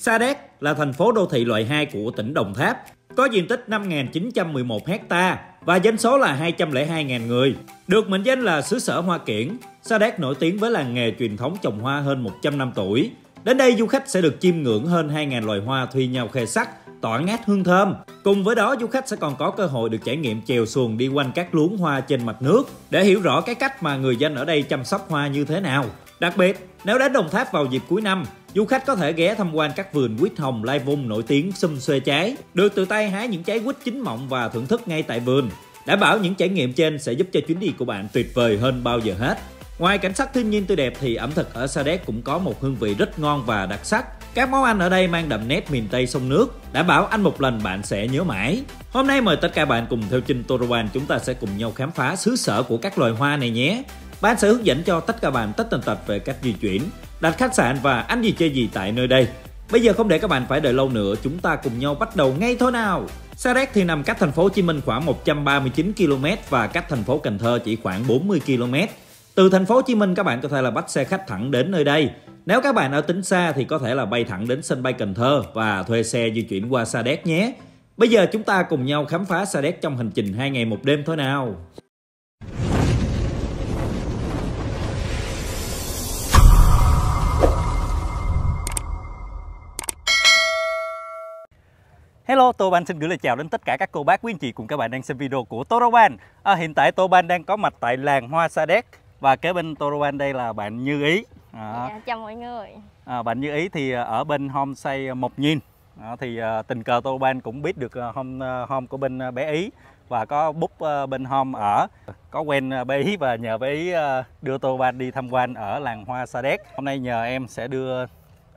Sa Đéc là thành phố đô thị loại 2 của tỉnh Đồng Tháp, có diện tích 5.911 hecta và dân số là 202.000 người. Được mệnh danh là xứ sở hoa kiển, Sa Đéc nổi tiếng với làng nghề truyền thống trồng hoa hơn 100 năm tuổi. Đến đây du khách sẽ được chiêm ngưỡng hơn 2.000 loài hoa thuy nhau khe sắc, tỏa ngát hương thơm. Cùng với đó du khách sẽ còn có cơ hội được trải nghiệm chèo xuồng đi quanh các luống hoa trên mặt nước để hiểu rõ cái cách mà người dân ở đây chăm sóc hoa như thế nào. Đặc biệt, nếu đến Đồng Tháp vào dịp cuối năm, du khách có thể ghé tham quan các vườn quýt hồng lai vung nổi tiếng xum xuê trái, được tự tay hái những trái quýt chín mọng và thưởng thức ngay tại vườn. Đảm bảo những trải nghiệm trên sẽ giúp cho chuyến đi của bạn tuyệt vời hơn bao giờ hết. Ngoài cảnh sắc thiên nhiên tươi đẹp thì ẩm thực ở Sa Đéc cũng có một hương vị rất ngon và đặc sắc. Các món ăn ở đây mang đậm nét miền Tây sông nước, đảm bảo ăn một lần bạn sẽ nhớ mãi. Hôm nay mời tất cả bạn cùng theo Trinh Toroban chúng ta sẽ cùng nhau khám phá xứ sở của các loài hoa này nhé. Ban sẽ hướng dẫn cho tất cả bạn tất tần tật về cách di chuyển, đặt khách sạn và ăn gì chơi gì tại nơi đây. Bây giờ không để các bạn phải đợi lâu nữa, chúng ta cùng nhau bắt đầu ngay thôi nào. Sa Đéc thì nằm cách thành phố Hồ Chí Minh khoảng 139 km và cách thành phố Cần Thơ chỉ khoảng 40 km. Từ thành phố Hồ Chí Minh các bạn có thể là bắt xe khách thẳng đến nơi đây. Nếu các bạn ở tính xa thì có thể là bay thẳng đến sân bay Cần Thơ và thuê xe di chuyển qua Sa Đéc nhé. Bây giờ chúng ta cùng nhau khám phá Sa Đéc trong hành trình 2 ngày một đêm thôi nào. Hello, Tô Ban xin gửi lời chào đến tất cả các cô bác quý anh chị cùng các bạn đang xem video của Tô Ban. À, hiện tại Tô Ban đang có mặt tại làng Hoa Sa Đéc và kế bên Tô Ban đây là bạn Như Ý. À, dạ, chào mọi người. À, bạn Như Ý thì ở bên homestay Mộc Nhiên. À, thì à, tình cờ Tô Ban cũng biết được home home của bên bé Ý và có book bên home ở có quen bé Ý và nhờ bé Ý đưa Tô Ban đi tham quan ở làng Hoa Sa Đéc. Hôm nay nhờ em sẽ đưa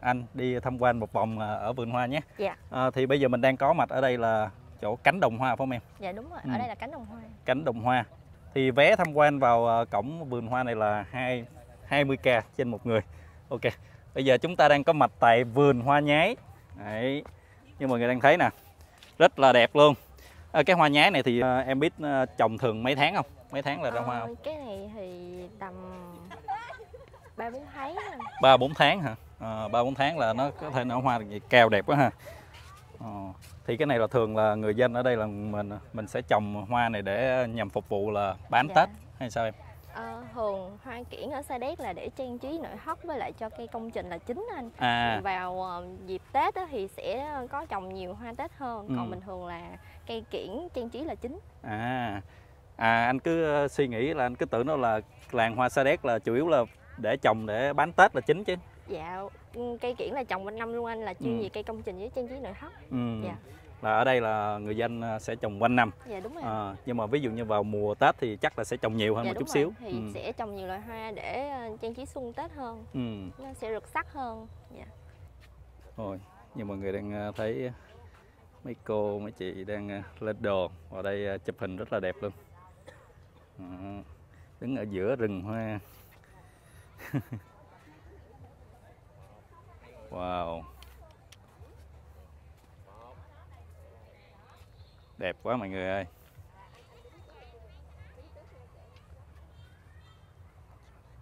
anh đi tham quan một vòng à, ở vườn hoa nhé. Dạ. À, thì bây giờ mình đang có mặt ở đây là chỗ cánh đồng hoa phải không em? Dạ đúng rồi, ừ. ở đây là cánh đồng hoa. Cánh đồng hoa. Thì vé tham quan vào à, cổng vườn hoa này là 2 20k trên một người. Ok. Bây giờ chúng ta đang có mặt tại vườn hoa nhái. Đấy. Như mọi người đang thấy nè. Rất là đẹp luôn. À, cái hoa nhái này thì à, em biết à, trồng thường mấy tháng không? Mấy tháng là ra hoa không? Cái này thì tầm 3 4 tháng. 3 4 tháng hả? Ờ, ba bốn tháng là nó có thể nở hoa cao đẹp quá ha à, thì cái này là thường là người dân ở đây là mình mình sẽ trồng hoa này để nhằm phục vụ là bán dạ. tết hay sao em À, thường hoa kiển ở Sa Đéc là để trang trí nội thất với lại cho cây công trình là chính anh. À. Vào uh, dịp Tết thì sẽ có trồng nhiều hoa Tết hơn, ừ. còn bình thường là cây kiển trang trí là chính. À, à anh cứ suy nghĩ là anh cứ tưởng nó là làng hoa Sa Đéc là chủ yếu là để trồng để bán Tết là chính chứ. Dạ, ừ, cây kiển là trồng quanh năm luôn anh là chuyên ừ. về cây công trình với trang trí nội thất. Ừ. Dạ. Là ở đây là người dân à, sẽ trồng quanh năm. Dạ đúng rồi. À, nhưng mà ví dụ như vào mùa Tết thì chắc là sẽ trồng nhiều hơn dạ, một chút rồi. xíu. Thì ừ. sẽ trồng nhiều loại hoa để ờ, trang trí xuân Tết hơn. Ừ. Nó sẽ rực sắc hơn. Dạ. Rồi, như mọi người đang à, thấy mấy cô mấy chị đang à, lên đồ vào đây chụp hình rất là đẹp luôn. À, đứng ở giữa rừng hoa. Wow. Đẹp quá mọi người ơi.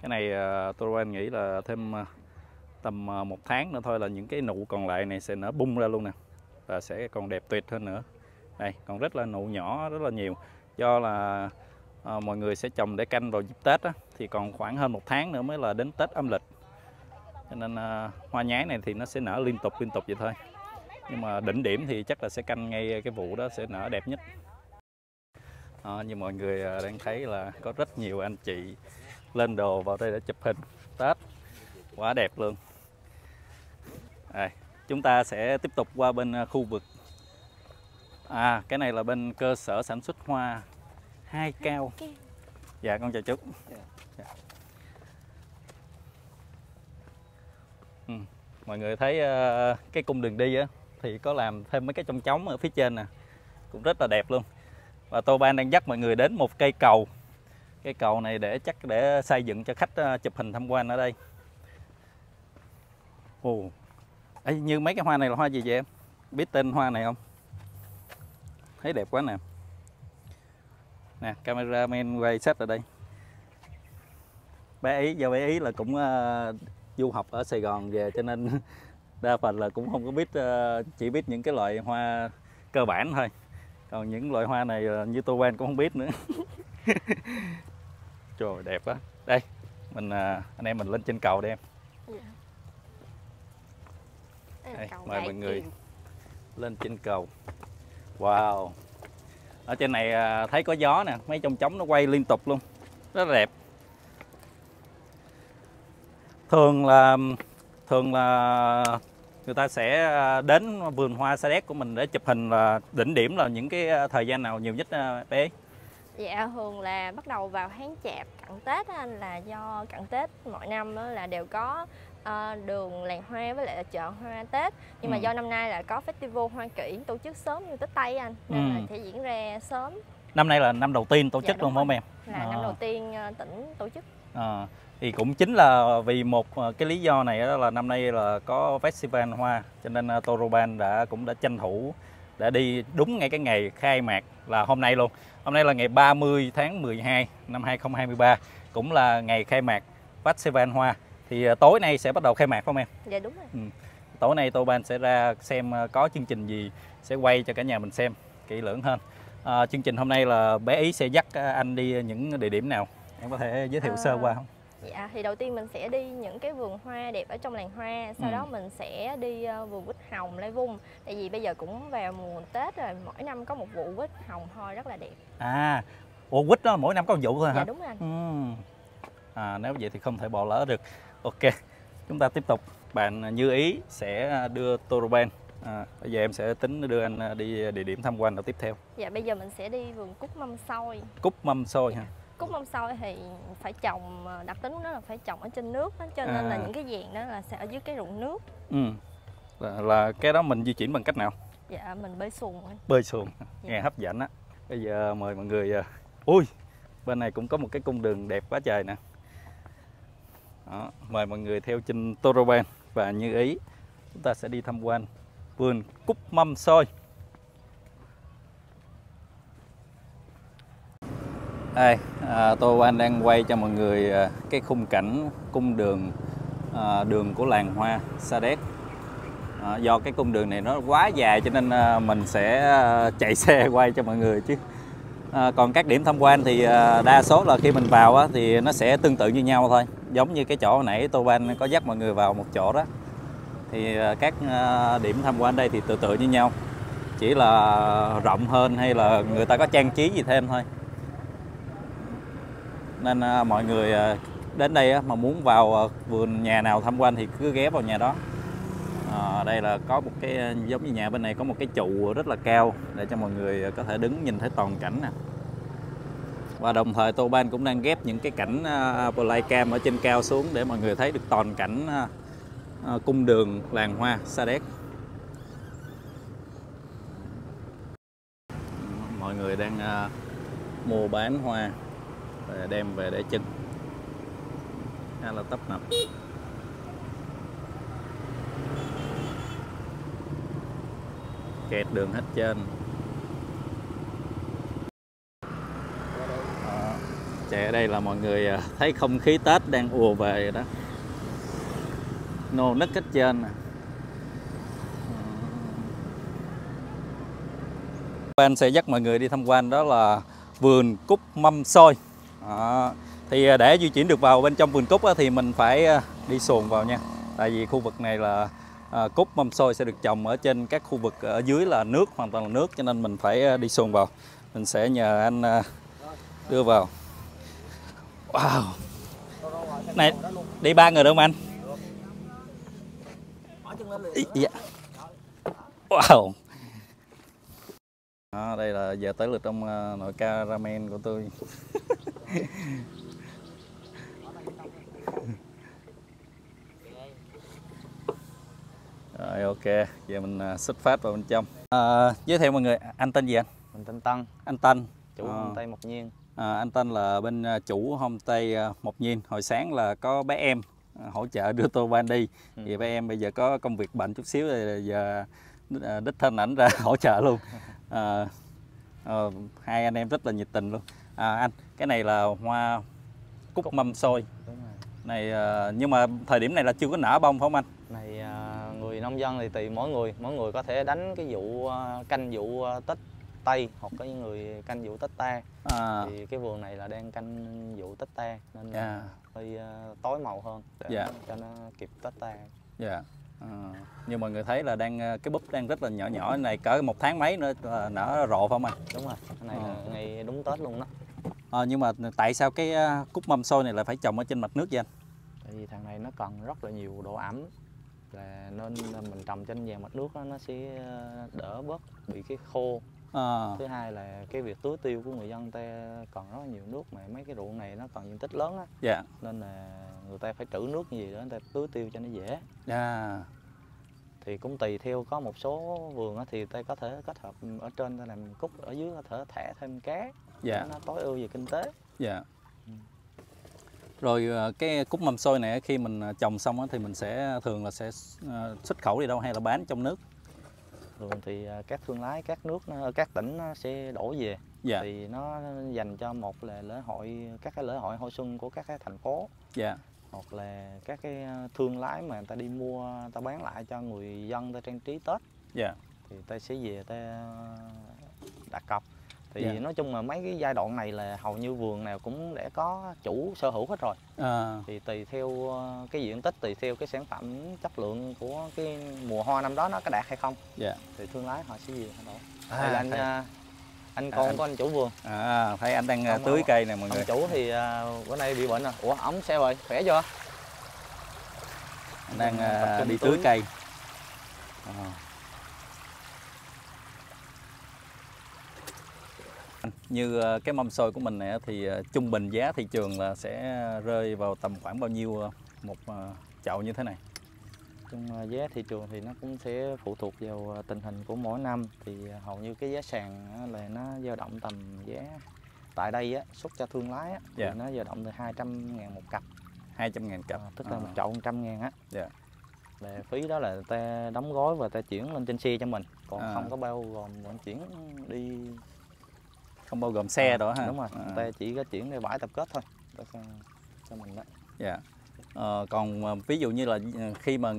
Cái này ờ, tôi tôi nghĩ là thêm ờ, tầm ờ, một tháng nữa thôi là những cái nụ còn lại này sẽ nở bung ra luôn nè. Và sẽ còn đẹp tuyệt hơn nữa. Đây còn rất là nụ nhỏ rất là nhiều. Do là à, mọi người sẽ trồng để canh vào dịp Tết á, Thì còn khoảng hơn một tháng nữa mới là đến Tết âm lịch cho nên uh, hoa nhái này thì nó sẽ nở liên tục liên tục vậy thôi. Nhưng mà đỉnh điểm thì chắc là sẽ canh ngay cái vụ đó sẽ nở đẹp nhất. À, như mọi người à, đang thấy là có rất nhiều anh chị lên đồ vào đây để chụp hình. Tết quá đẹp luôn. À, chúng ta sẽ tiếp tục qua bên à, khu vực. À cái này là bên cơ sở sản xuất hoa hai cao. Dạ con chào chú dạ. Ừ mọi người thấy ờ, cái cung đường đi á thì có làm thêm mấy cái trong trống ở phía trên nè. Cũng rất là đẹp luôn. Và tô ban đang dắt mọi người đến một cây cầu. Cây cầu này để chắc để xây dựng cho khách ờ, chụp hình tham quan ở đây. Ồ. Ê, như mấy cái hoa này là hoa gì vậy em? Biết tên hoa này không? Thấy đẹp quá nè. Nè cameraman quay sách ở đây. Bé ý do bé ý là cũng ờ, du học ở Sài Gòn về cho nên đa phần là cũng không có biết ờ, chỉ biết những cái loại hoa cơ bản thôi. Còn những loại hoa này ờ, như tô ban cũng không biết nữa. Trời đẹp quá. Đây mình ờ, anh em mình lên trên cầu đi em. Dạ. Đây mời mọi người. Lên trên cầu. Wow. Ở trên này thấy có gió nè mấy trong trống nó quay liên tục luôn. Rất là đẹp thường là thường là người ta sẽ à, đến vườn hoa sa đéc của mình để chụp hình là đỉnh điểm là những cái à, thời gian nào nhiều nhất à, bé Dạ thường là bắt đầu vào tháng chạp cận Tết á anh là do cận Tết mỗi năm á là đều có ờ, đường làng hoa với lại là chợ hoa Tết. Nhưng mà Ừ. do năm nay là có festival hoa kiển tổ chức sớm như Tết Tây anh nên là Ừ. sẽ diễn ra sớm. Năm nay là năm đầu tiên tổ Dạ, chức đúng luôn phải không em là năm À. đầu tiên ờ, tỉnh tổ chức. Ờ, thì cũng chính là vì một ờ, cái lý do này đó là năm nay là có festival hoa cho nên uh, Toroban đã cũng đã tranh thủ đã đi đúng ngay cái ngày khai mạc là hôm nay luôn. Hôm nay là ngày 30 tháng 12 năm 2023 cũng là ngày khai mạc festival hoa. Thì ờ, tối nay sẽ bắt đầu khai mạc không em? dạ đúng rồi Tối nay Toroban sẽ ra xem ờ, có chương trình gì sẽ quay cho cả nhà mình xem kỹ lưỡng hơn. Ờ, chương trình hôm nay là bé Ý sẽ dắt ờ, anh đi những địa điểm nào? Em có thể giới thiệu sơ Ờ, qua không? Dạ thì đầu tiên mình sẽ đi những cái vườn hoa đẹp ở trong làng hoa Sau Ừ. đó mình sẽ đi ờ, vườn quýt hồng Lai Vung Tại vì bây giờ cũng vào mùa Tết rồi Mỗi năm có một vụ quýt hồng thôi rất là đẹp À, ủa quýt đó mỗi năm có một vụ thôi hả? Dạ đúng rồi anh Ừm. À, nếu vậy thì không thể bỏ lỡ được. Ok, chúng ta tiếp tục. Bạn Như Ý sẽ đưa Toroban. À, bây giờ em sẽ tính đưa anh đi địa điểm tham quan nào tiếp theo. Dạ bây giờ mình sẽ đi vườn cúc mâm xôi Cúc mâm xôi ha. Cúc mâm xôi thì phải trồng ờ, đặc tính của nó là phải trồng ở trên nước đó, Cho nên là À. những cái dạng đó là sẽ ở dưới cái ruộng nước Ừ. Là, là cái đó mình di chuyển bằng cách nào? Dạ mình bơi xuồng Bơi xuồng. Nghe Dạ. hấp dẫn á. Bây giờ mời mọi người. à, Ui, bên này cũng có một cái cung đường đẹp quá trời nè. Đó, mời mọi người theo trên Toroban và Như Ý. Chúng ta sẽ đi tham quan vườn cúc mâm xôi. Đây, à, Tô Anh đang quay cho mọi người à, cái khung cảnh cung đường à, đường của làng hoa Sa Đéc. À, do cái cung đường này nó quá dài cho nên à, mình sẽ à, chạy xe quay cho mọi người chứ. À, còn các điểm tham quan thì à, đa số là khi mình vào á, thì nó sẽ tương tự như nhau thôi. Giống như cái chỗ hồi nãy tôi Ban có dắt mọi người vào một chỗ đó. Thì à, các à, điểm tham quan đây thì tự tự như nhau. Chỉ là rộng hơn hay là người ta có trang trí gì thêm thôi nên à, mọi người à, đến đây mà muốn vào à, vườn nhà nào tham quan thì cứ ghé vào nhà đó. À, đây là có một cái giống như nhà bên này có một cái trụ rất là cao để cho mọi người có thể đứng nhìn thấy toàn cảnh nè. Và đồng thời Tô Ban cũng đang ghép những cái cảnh play flycam ở trên cao xuống để mọi người thấy được toàn cảnh cung đường làng hoa Sa Đéc. Mọi người đang mua bán hoa. Ờ, đem về để trưng khá là tấp nập. Kẹt đường hết trên. Chạy ở đây là mọi người ờ, thấy không khí Tết đang ùa về rồi đó. Nô nức hết trên nè. Anh sẽ dắt mọi người đi tham quan đó là vườn cúc mâm xôi đó. thì à, để di chuyển được vào bên trong vườn cúc thì mình phải à, đi xuồng vào nha. Tại vì khu vực này là à, cúc mâm xôi sẽ được trồng ở trên các khu vực ở dưới là nước hoàn toàn là nước cho nên mình phải đi xuồng vào. Mình sẽ nhờ anh à, đưa vào. Wow. Này đi ba người được không anh? Dạ. wow đó, đây là giờ tới lượt trong à, nồi ca ramen của tôi Rồi ok, giờ mình à, xuất phát vào bên trong. À, giới thiệu mọi người, anh tên gì anh? mình tên Tân Anh Tân. chủ Ờ. homestay Mộc Nhiên À, anh Tân là bên à, chủ homestay à, Mộc Nhiên. Hồi sáng là có bé em à, hỗ trợ đưa tô ban đi. Ừ. Thì bé em bây giờ có công việc bận chút xíu thì giờ à, đích thân ảnh ra hỗ trợ luôn. À, ờ, hai anh em rất là nhiệt tình luôn. À, anh, cái này là hoa cúc mâm xôi. Này à, nhưng mà thời điểm này là chưa có nở bông phải không anh? này à, người nông dân thì tùy mỗi người mỗi người có thể đánh cái vụ canh vụ tết tây hoặc có những người canh vụ tết ta à, thì cái vườn này là đang canh vụ tết ta nên dạ. là hơi tối màu hơn để Dạ. cho nó kịp tết ta dạ à, như mọi người thấy là đang ờ, cái búp đang rất là nhỏ nhỏ này cỡ một tháng mấy nữa là nở rộ phải không anh? Đúng rồi cái này Ờ. là ngay đúng tết luôn đó. À, nhưng mà tại sao cái ờ, cúc mâm xôi này lại phải trồng ở trên mặt nước vậy anh? Tại vì thằng này nó cần rất là nhiều độ ẩm là nên mình trồng trên vàng mặt nước đó, nó sẽ ờ, đỡ bớt bị cái khô à, thứ hai là cái việc tưới tiêu của người dân ta còn rất là nhiều nước mà mấy cái ruộng này nó còn diện tích lớn á. Dạ. Nên là người ta phải trữ nước như gì đó người ta tưới tiêu cho nó dễ. Dạ. Thì cũng tùy theo có một số vườn á thì ta có thể kết hợp ở trên ta làm cúc ở dưới có thể thả thêm cá dạ. nó tối ưu về kinh tế. Dạ. Ừ. rồi ờ, cái cúc mâm xôi này khi mình ờ, trồng xong á, thì mình sẽ thường là sẽ xuất khẩu đi đâu hay là bán trong nước thường thì à, các thương lái các nước nó- các tỉnh nó sẽ đổ về. Dạ. Thì nó dành cho một là lễ hội các cái lễ hội hội xuân của các cái thành phố. Dạ. Hoặc là các cái thương lái mà người ta đi mua người ta bán lại cho người dân ta trang trí tết. Dạ. Thì ta sẽ về ta đặt cọc thì Dạ. nói chung là mấy cái giai đoạn này là hầu như vườn nào cũng để có chủ sở hữu hết rồi. À, thì tùy theo ờ, cái diện tích tùy theo cái sản phẩm chất lượng của cái mùa hoa năm đó nó có đạt hay không. Dạ. Thì thương lái họ sẽ họ đổ À, đây là anh thầy- ờ, anh À, con anh- của anh chủ vườn. À thấy anh đang ờ, Ông- tưới cây nè mọi ông người. chủ thì ờ, bữa nay bị bệnh rồi. Ủa ống sao rồi khỏe chưa? Anh đang trung đi tưới. tưới cây. À. như ờ, cái mâm xôi của mình này thì ờ, trung bình giá thị trường là sẽ rơi vào tầm khoảng bao nhiêu ờ, một chậu như thế này ờ, giá thị trường thì nó cũng sẽ phụ thuộc vào tình hình của mỗi năm thì hầu như cái giá sàn là nó dao động tầm giá tại đây á xuất cho thương lái á, Dạ. thì nó dao động từ 200 ngàn một cặp 200 ngàn cặp Ờ, tức là À. một chậu 100 ngàn á Dạ. là phí đó là ta đóng gói và ta chuyển lên trên xe cho mình còn À. không có bao gồm vận chuyển đi không bao gồm xe Ờ, đó ha. đúng rồi. À. ta chỉ có chuyển ra bãi tập kết thôi. Cho, cho mình đó. Dạ. Ờ, còn ờ, ví dụ như là ờ, khi mà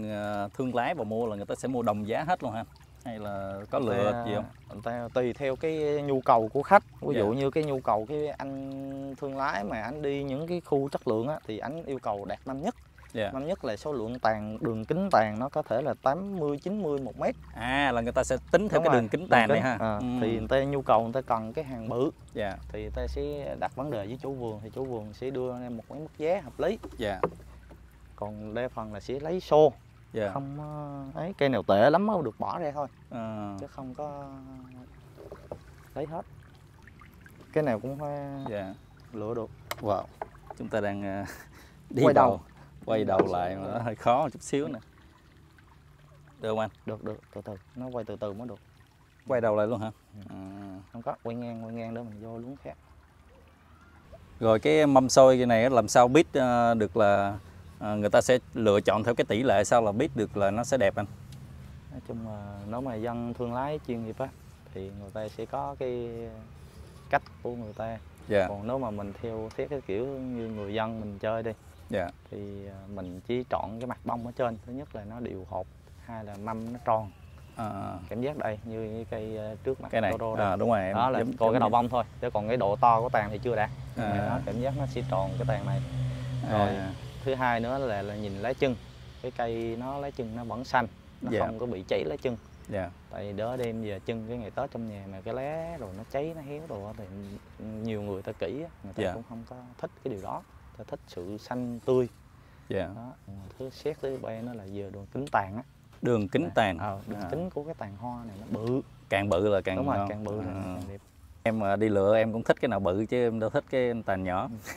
thương lái vào mua là người ta sẽ mua đồng giá hết luôn ha? Hay là có lựa Ta- gì không? ta tùy theo cái nhu cầu của khách. Ví dụ Dạ. như cái nhu cầu cái anh thương lái mà anh đi những cái khu chất lượng á thì anh yêu cầu đạt năm nhất Dạ. năm nhất là số lượng tàn đường kính tàn nó có thể là 80 90 một mét. À là người ta sẽ tính theo Đúng cái rồi, đường kính tàn này ha. Ờ, Ừ. thì người ta nhu cầu người ta cần cái hàng bự. Dạ. Thì người ta sẽ đặt vấn đề với chủ vườn thì chủ vườn sẽ đưa ra một cái mức giá hợp lý. Dạ. Còn đa phần là sẽ lấy xô. Dạ. Không ờ, ấy cây nào tệ lắm mới được bỏ ra thôi. Ờ, chứ không có lấy hết. Cái nào cũng phải dạ. lựa được. Wow. Chúng ta đang ờ, đi Quay đầu. Quay đầu lại mà nó hơi khó một chút xíu nè. Được không anh? Được được. Từ từ. Nó quay từ từ mới được. Quay đầu lại luôn hả? Ừ. Không có. Quay ngang quay ngang để mình vô luống khác. Rồi cái mâm xôi cái này làm sao biết ờ, được là ờ, người ta sẽ lựa chọn theo cái tỷ lệ sao là biết được là nó sẽ đẹp anh? Nói chung là nếu mà dân thương lái chuyên nghiệp á thì người ta sẽ có cái cách của người ta. Dạ. Còn nếu mà mình theo xét cái kiểu như người dân mình chơi đi dạ. Thì à, mình chỉ chọn cái mặt bông ở trên. Thứ nhất là nó đều hột hai là mâm nó tròn. À, cảm giác đây như cái cây à, trước mặt cái này. Toro đây. à, đúng rồi em đó là giống- coi cái đầu bông thôi chứ còn cái độ to của tàn thì chưa đạt À. à. nó cảm giác nó sẽ tròn cái tàn này. Rồi à, thứ hai nữa là, là nhìn lá chân cái cây nó lá chân nó vẫn xanh nó Dạ. không có bị cháy lá chân dạ. Tại đỡ đem về chân cái ngày tết trong nhà mà cái lá rồi nó cháy nó héo rồi thì nhiều người ta kỹ người ta Dạ. cũng không có thích cái điều đó ta thích sự xanh tươi. Dạ. Đó Ừ, thứ xét thứ ba nó là giờ đường kính tàn á. Đường kính tàn. Ờ, đường À. kính của cái tàn hoa này nó bự. Càng bự là càng đúng rồi càng bự là À. càng đẹp. Em mà đi lựa em cũng thích cái nào bự chứ em đâu thích cái tàn nhỏ.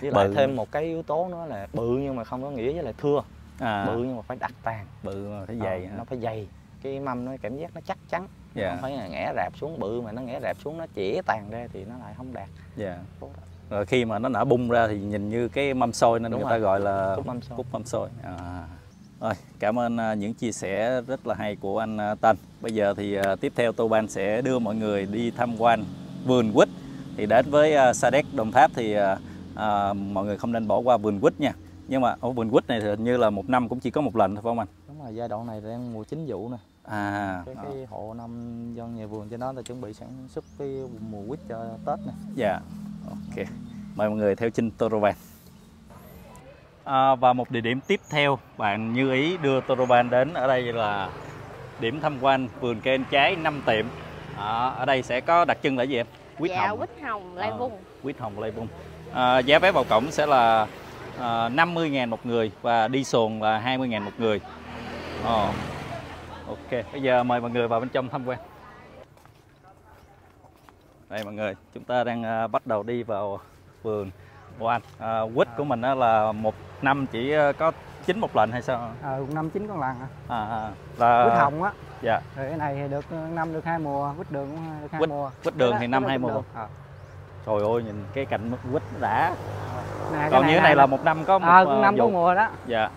Với lại Bự. thêm một cái yếu tố nữa là bự nhưng mà không có nghĩa với lại thưa. À. Bự nhưng mà phải đặt tàn. Bự mà phải Ờ, dày ha. nó phải dày. Cái mâm nó cảm giác nó chắc chắn. Dạ. không phải là ngã rạp xuống bự mà nó ngã rạp xuống nó chĩa tàn ra thì nó lại không đạt. Dạ. Đó. Rồi khi mà nó nở bung ra thì nhìn như cái mâm xôi nên Đúng người rồi. ta gọi là cúc mâm xôi. cúc mâm xôi. À. rồi cảm ơn à, những chia sẻ rất là hay của anh à, Tân. Bây giờ thì à, tiếp theo Tô Ban sẽ đưa mọi người đi tham quan vườn quýt. Thì đến với Sa Đéc Đồng Tháp thì à, mọi người không nên bỏ qua vườn quýt nha. Nhưng mà ở vườn quýt này thì hình như là một năm cũng chỉ có một lần thôi phải không anh? Đúng mà giai đoạn này đang mùa chính vụ nè. À cái, cái hộ nông dân nhà vườn trên đó ta chuẩn bị sản xuất cái mùa quýt cho tết nè. Dạ, ok. Mời mọi người theo Trinh Toroban. À, và một địa điểm tiếp theo bạn như ý đưa Toroban đến ở đây là điểm tham quan vườn cây ăn trái 5 tiệm. À, ở đây sẽ có đặc trưng là gì em? Quýt dạ hồng. quýt hồng lai Ờ. vung Quýt hồng lây bung. À, giá vé vào cổng sẽ là à, 50.000 một người và đi xuồng là 20.000 một người. Ồ. Ok, bây giờ mời mọi người vào bên trong tham quan. Đây mọi người, chúng ta đang à, bắt đầu đi vào vườn của anh. À, quýt của mình á là một năm chỉ à, có chín một lần hay sao? ờ một năm chín con lần à. À, à, là quýt hồng á Dạ, rồi cái này thì được ờ, năm được hai mùa quýt đường cũng được hai Quýt- mùa quýt đường đó- thì năm hai mùa. đường. Ờ. trời ơi nhìn cái cành quýt đã. Cái Còn như cái này là là một năm có một à, năm có mùa đó Dạ.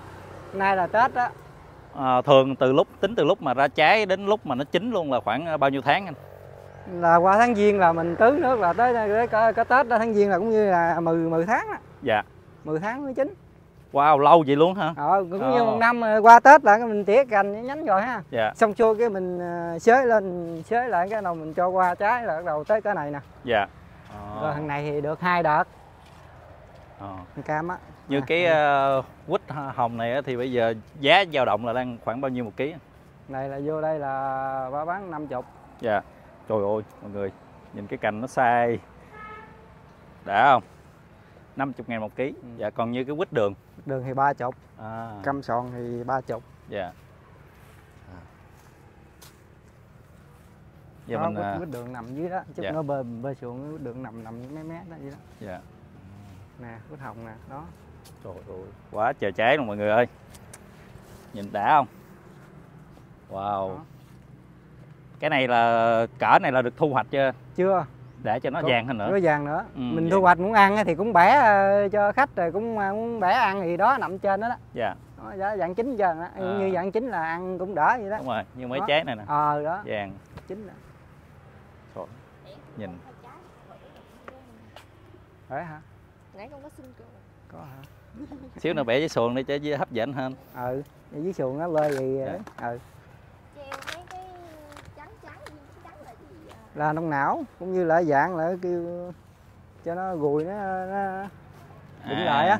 nay là tết đó À, thường từ lúc tính từ lúc mà ra trái đến lúc mà nó chín luôn là khoảng à, bao nhiêu tháng anh? Là qua tháng giêng là mình tưới nước là tới tới có, có tết đó tháng giêng là cũng như là 10 10 tháng đó. Dạ. 10 tháng mới chín Wow, lâu vậy luôn hả? ờ cũng Ờ. như một năm ờ, qua tết là cái mình tỉa cành nhánh rồi ha Dạ. xong xuôi cái mình ờ, xới lên xới lại cái đầu mình cho qua trái là bắt đầu tới cái này nè Dạ. rồi thằng này thì được hai đợt Ờ. cam á Như À, cái à, quýt hồng này thì bây giờ giá dao động là đang khoảng bao nhiêu một ký? này là vô đây là ba bán 50 Dạ. Trời ơi, mọi người, nhìn cái cành nó sai. Đã không? 50 ngàn một ký. Ừ. Dạ, còn như cái quýt đường. đường thì ba chục À, cam sòn thì ba chục dạ. À. Giờ đó mình à, quýt, quýt đường nằm dưới đó chút dạ. nó bơi bơi xuống quýt đường nằm nằm mé mé đó dưới đó dạ. nè quýt hồng nè đó Trời ơi, quá trời trái luôn mọi người ơi. Nhìn đã không? Wow. Đó. Cái này là cỡ này là được thu hoạch chưa? chưa Để cho nó vàng hơn nữa. có vàng nữa Ừ, mình vậy. thu hoạch muốn ăn thì cũng bẻ ờ, cho khách rồi cũng ờ, muốn bẻ ăn thì đó nằm trên đó đó, Dạ, đó dạng chín đó À. như dạng chín là ăn cũng đỡ vậy đó đúng rồi, như mấy Đó. trái này nè, ờ đó vàng. chín đó Trời, nhìn đấy hả nãy con có xin cơ có hả xíu nữa bẻ với xuồng đi cho hấp dẫn hơn. ừ dưới xuồng nó lơi gì Dạ. ừ treo mấy cái trắng trắng viên trắng là cái gì à? Là nông não cũng như là dạng là kêu cho nó gùi nó, nó đụng lại á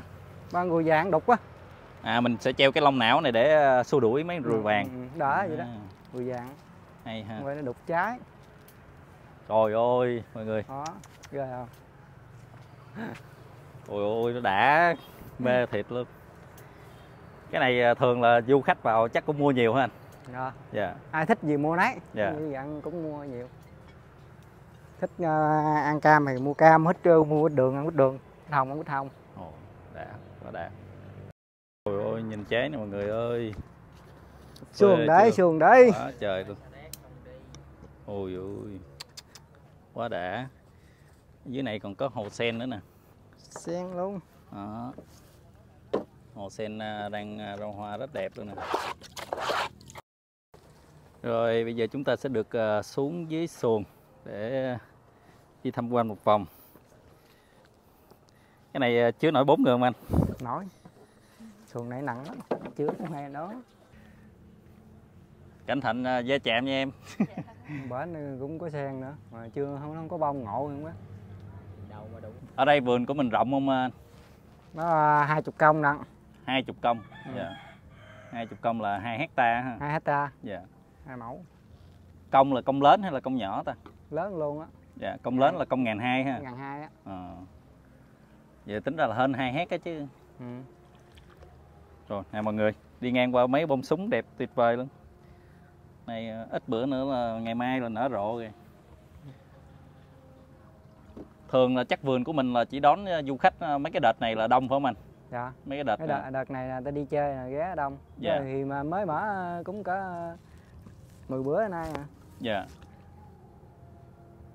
ban gùi vàng đục á À mình sẽ treo cái lông não này để à, xua đuổi mấy ruồi vàng. ừ, ừ, đó vậy đó À, gùi vàng hay ha. nó đục trái Trời ơi, mọi người. đó ghê không Trời ơi, nó đã mê thiệt luôn. Cái này à, thường là du khách vào chắc cũng mua nhiều hả anh? Dạ. Dạ. ai thích gì mua nấy Dạ. như dạng cũng mua nhiều thích ờ, ăn cam thì mua cam thích uh, mua quýt đường ăn quýt đường hồng ăn quýt hồng Ồ, đã, quá đã. Trời ơi, nhìn trái này mọi người ơi. xuồng Phê đấy xuồng đấy Quá trời luôn. Ôi ôi. Quá đã. Dưới này còn có hồ sen nữa nè. sen luôn Đó. Hồ sen à, đang à, ra hoa rất đẹp luôn nè. Rồi bây giờ chúng ta sẽ được à, xuống dưới xuồng để đi tham quan một vòng. Cái này à, chứa nổi bốn người không anh? nổi. Xuồng này nặng lắm chứa cũng hay đó. Cảnh Thạnh à, gia chạm nha em. bển cũng có sen nữa mà chưa không, không có bông ngộ không á. Ở đây vườn của mình rộng không anh? nó hai chục công nặng. Hai chục công. Ừ. dạ. Hai chục công là hai hecta ha? Hai hecta. Dạ. Hai mẫu. Công là công lớn hay là công nhỏ ta? Lớn luôn á dạ công lớn là công ngàn hai ha ngàn hai á ờ. vậy tính ra là hơn hai hecta chứ ừ. rồi nè mọi người đi ngang qua mấy bông súng đẹp tuyệt vời luôn này ờ, ít bữa nữa là ngày mai là nở rộ rồi thường là chắc vườn của mình là chỉ đón ờ, du khách ờ, mấy cái đợt này là đông phải không anh dạ mấy cái đợt, cái này. đợt, đợt này là ta đi chơi là ghé đông Dạ. Thì mà mới mở cũng có ờ, 10 bữa nay à Dạ.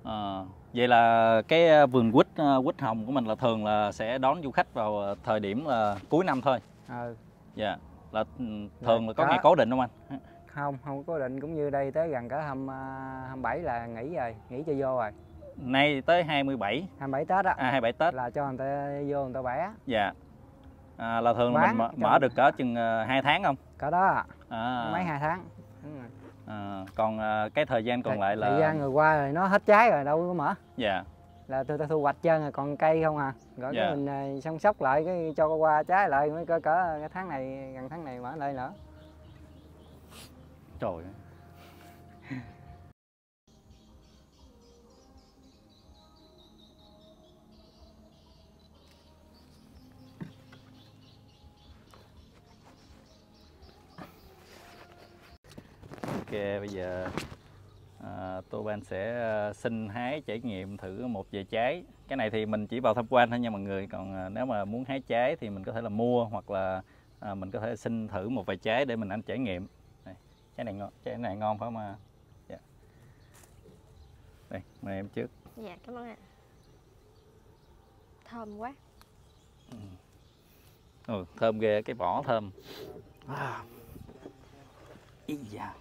Ờ, vậy là cái ờ, vườn quýt ờ, quýt hồng của mình là thường là sẽ đón du khách vào thời điểm là cuối năm thôi. ừ Dạ. Là thường là có có. ngày cố định không anh? không không có định cũng như đây tới gần cả hôm à, 27 là nghỉ rồi nghỉ cho vô rồi Nay tới 27 27 Tết á à 27 Tết. là cho người ta vô người ta bẻ Dạ. à, là thường Bán mình mở, mở được cỡ chừng uh, 2 tháng không cỡ đó à, à, mấy hai tháng Đúng rồi. À, còn à, cái thời gian còn Thời- lại là thời gian rồi qua rồi nó hết trái rồi đâu có mở dạ là tôi, tôi thu hoạch trơn rồi còn cây không à rồi Dạ. cái mình à, săn sóc lại cái cho qua trái lại mới cỡ cỡ cái tháng này gần tháng này mở lại nữa trời ơi. Ok, bây giờ à, Tô Ban sẽ à, xin hái trải nghiệm thử một vài trái. Cái này thì mình chỉ vào tham quan thôi nha mọi người. Còn à, nếu mà muốn hái trái thì mình có thể là mua hoặc là à, mình có thể xin thử một vài trái để mình ăn trải nghiệm. Đây, trái này ngon, trái này ngon phải không? ạ? Dạ. Đây, mời em trước. dạ cảm ơn ạ thơm quá Ừ, thơm ghê, cái vỏ thơm. À. Ý da.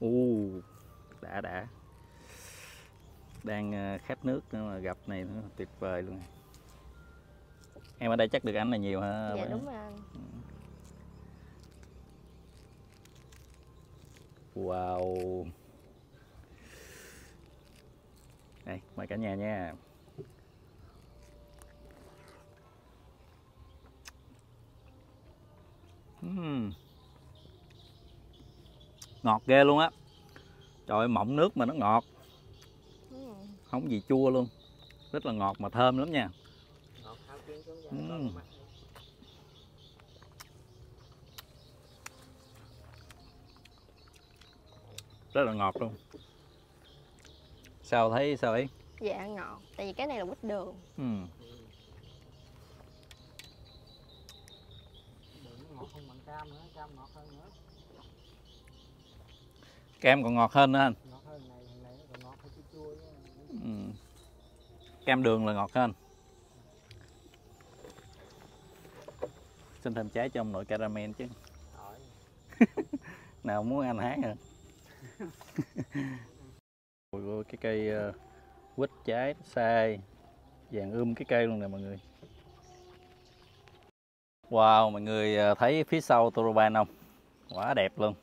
U, đã đã. Đang ờ, khát nước nữa mà gặp này nữa tuyệt vời luôn. Em ở đây chắc được ảnh này nhiều hả? dạ đúng rồi anh Wow. Đây, mời cả nhà nha. Ừm. Ngọt ghê luôn á. Trời ơi, mọng nước mà nó ngọt, Ừ. không gì chua luôn. Rất là ngọt mà thơm lắm nha. Ừm. Rất là ngọt luôn. Sao thấy sao ấy? dạ ngọt tại vì cái này là quýt đường Ừm. ngọt không bằng cam nữa cam ngọt hơn nữa Kem còn ngọt hơn nữa anh. ngọt hơn này này nó còn ngọt hơn chua chua chứ. Ừm. Kem đường là ngọt hơn. Xin thêm trái cho ông nội caramel chứ. Nào muốn ăn hái hả? Ôi cái cây ờ, quýt trái sai vàng ươm cái cây luôn nè mọi người. Wow, mọi người ờ, thấy phía sau Toroban không? Quá đẹp luôn.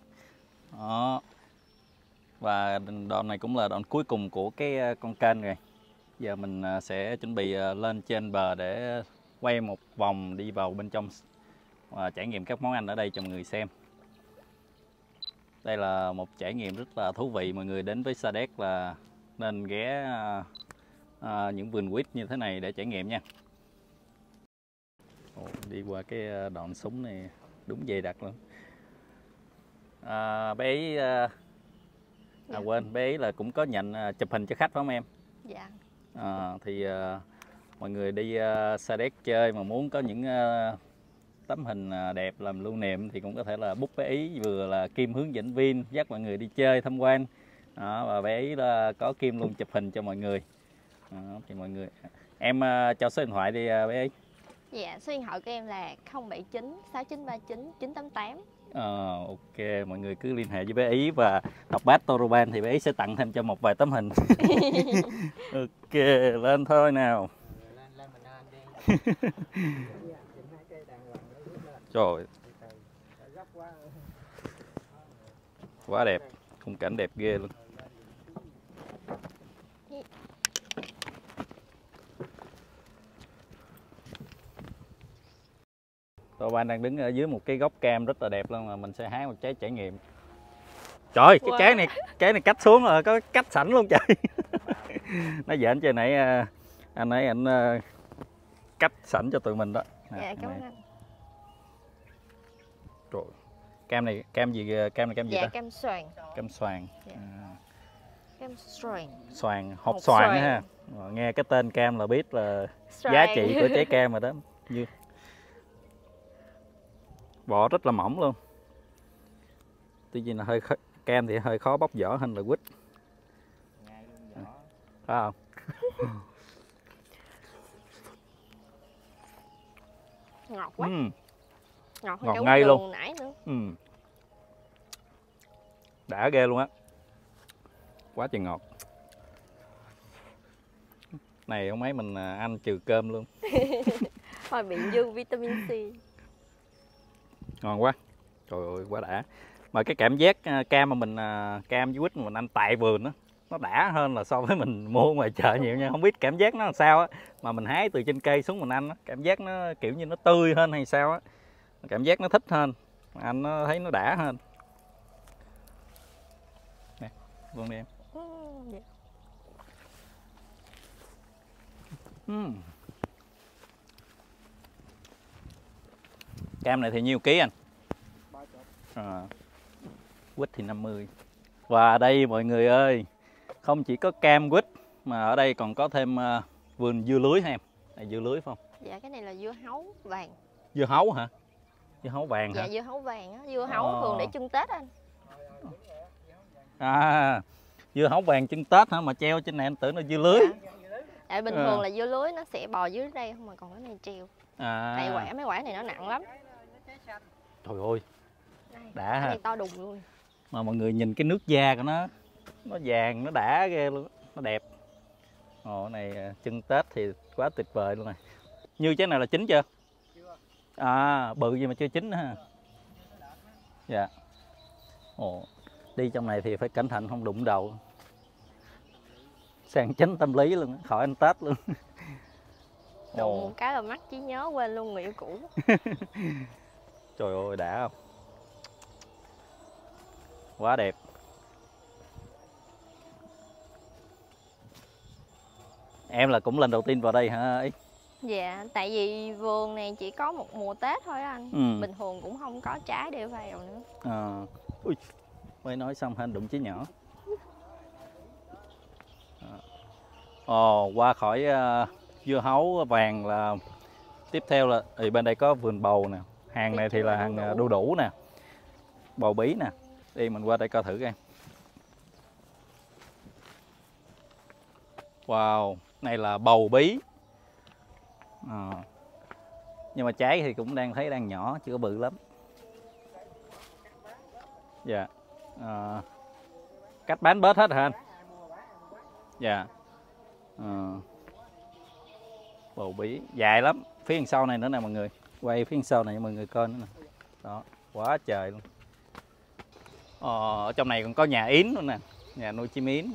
Đó. Và đoạn này cũng là đoạn cuối cùng của cái ờ, con kênh rồi. Giờ mình ờ, sẽ chuẩn bị ờ, lên trên bờ để quay một vòng đi vào bên trong và trải nghiệm các món ăn ở đây cho mọi người xem. Đây là một trải nghiệm rất là thú vị mọi người đến với Sa Đéc là nên ghé à, những vườn quýt như thế này để trải nghiệm nha. Ồ, đi qua cái đoạn súng này đúng dày đặc luôn. À, bé ý, Dạ. à quên bé ý là cũng có nhận ờ, chụp hình cho khách phải không em? dạ. À, thì à, mọi người đi à, Sa Đéc chơi mà muốn có những à, tấm hình à, đẹp làm lưu niệm thì cũng có thể là book bé ý vừa là Kim hướng dẫn viên dắt mọi người đi chơi tham quan. Đó, và bé ý là có Kim luôn chụp hình cho mọi người. Đó, thì mọi người em à, cho số điện thoại đi à, bé ý. Dạ số điện thoại của em là 079 6939 988 Ờ, ok mọi người cứ liên hệ với bé ý và đọc bát Toroban thì bé ý sẽ tặng thêm cho một vài tấm hình. Ok lên thôi nào. Trời. Quá đẹp khung cảnh đẹp ghê luôn Tôi ban đang đứng ở dưới một cái gốc cam rất là đẹp luôn mà mình sẽ hái một trái trải nghiệm. Trời cái Wow. trái này trái này cách xuống rồi có cách sẵn luôn trời. Nó dễn trên nãy à, anh ấy anh à, cách sẵn cho tụi mình đó. Nè, dạ cảm ơn anh. Trời, cam này cam gì cam này cam gì dạ ta? cam xoàn. Cam xoàn. Dạ. à. cam xoàn. Xoàn hộp Hộp xoàn xoàn. ha. Ờ, nghe cái tên cam là biết là xoàn. giá trị của trái cam rồi đó. Như vỏ rất là mỏng luôn. Tuy nhiên là hơi khó, cam thì hơi khó bóc vỏ hơn là quýt. Phải không? Ngọt quá. Ừm, ngọt ngọt ngay luôn. nãy nữa. Ừm. đã ghê luôn á. Quá trời ngọt. Này không mấy mình à, ăn trừ cơm luôn. Thôi bị dư vitamin C ngon quá. Trời ơi quá đã. Mà cái cảm giác à, cam mà mình à, cam với quýt mà mình ăn tại vườn á nó đã hơn là so với mình mua ngoài chợ nhiều nha. không biết cảm giác nó làm sao á mà mình hái từ trên cây xuống mình ăn á cảm giác nó kiểu như nó tươi hơn hay sao á. Cảm giác nó thích hơn anh nó thấy nó đã hơn. Nè luôn đi em. Ừ, dạ. Ừm. Cam này thì nhiêu ký anh? À, quýt thì 50 Và đây mọi người ơi Không chỉ có cam quýt Mà ở đây còn có thêm à, vườn dưa lưới ha em Này dưa lưới phải không? dạ cái này là dưa hấu vàng Dưa hấu hả? Dưa hấu vàng dạ hả? dưa hấu vàng á dưa hấu Ờ. thường để trưng tết anh À Dưa hấu vàng chân Tết hả? Mà treo trên này anh tưởng là dưa lưới tại bình Ờ. thường là dưa lưới nó sẽ bò dưới đây không mà còn cái này treo à, tại quả mấy quả này nó nặng lắm Trời ơi. Đây, Đã ha. to đùng luôn. Mà mọi người nhìn cái nước da của nó nó vàng nó đã ghê luôn nó đẹp. Ồ này à, chân tết thì quá tuyệt vời luôn này. Như trái này là chín chưa? À bự gì mà chưa chín ha. Dạ. Ồ đi trong này thì phải cẩn thận không đụng đầu. Sang chánh tâm lý luôn khỏi ăn tết luôn. Đụng một cái là mắt trí nhớ quên luôn người yêu cũ trời ơi đã không? Quá đẹp. Em là cũng lần đầu tiên vào đây hả ấy dạ tại vì vườn này chỉ có một mùa tết thôi anh. Ừ. bình thường cũng không có trái để vào nữa. À. ui mới nói xong anh đụng chí nhỏ. À. ồ qua khỏi à, dưa hấu vàng là tiếp theo là thì bên đây có vườn bầu nè hàng này thì là hàng à, đu đủ nè bầu bí nè. Đi mình qua đây coi thử coi. Wow này là bầu bí. À. nhưng mà trái thì cũng đang thấy đang nhỏ chưa có bự lắm. Dạ. À, cách bán bớt hết hả anh? Dạ. À, bầu bí dài lắm. Phía đằng sau này nữa nè mọi người quay phía sau này cho mọi người coi nữa nè. Đó quá trời luôn. Ờ, ở trong này còn có nhà yến luôn nè nhà nuôi chim yến.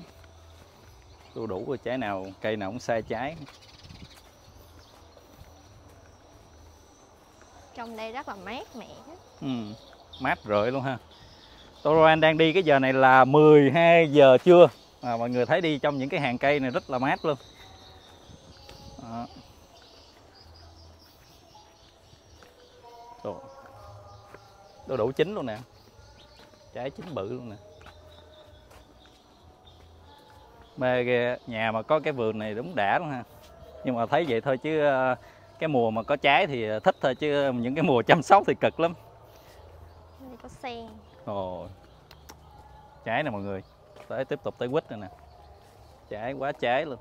Đủ đủ rồi trái nào cây nào cũng sai trái. Trong đây rất là mát mẻ. Ừ, mát rượi luôn ha. Toroan đang đi cái giờ này là 12 giờ trưa. À, mọi người thấy đi trong những cái hàng cây này rất là mát luôn. Đó. Đồ đủ chín luôn nè trái chín bự luôn nè mê ghê nhà mà có cái vườn này đúng đã luôn ha nhưng mà thấy vậy thôi chứ ờ, cái mùa mà có trái thì thích thôi chứ những cái mùa chăm sóc thì cực lắm có sen Ồ. Trái nè mọi người. Tới tiếp tục tới quýt nữa nè. Trái quá trái luôn.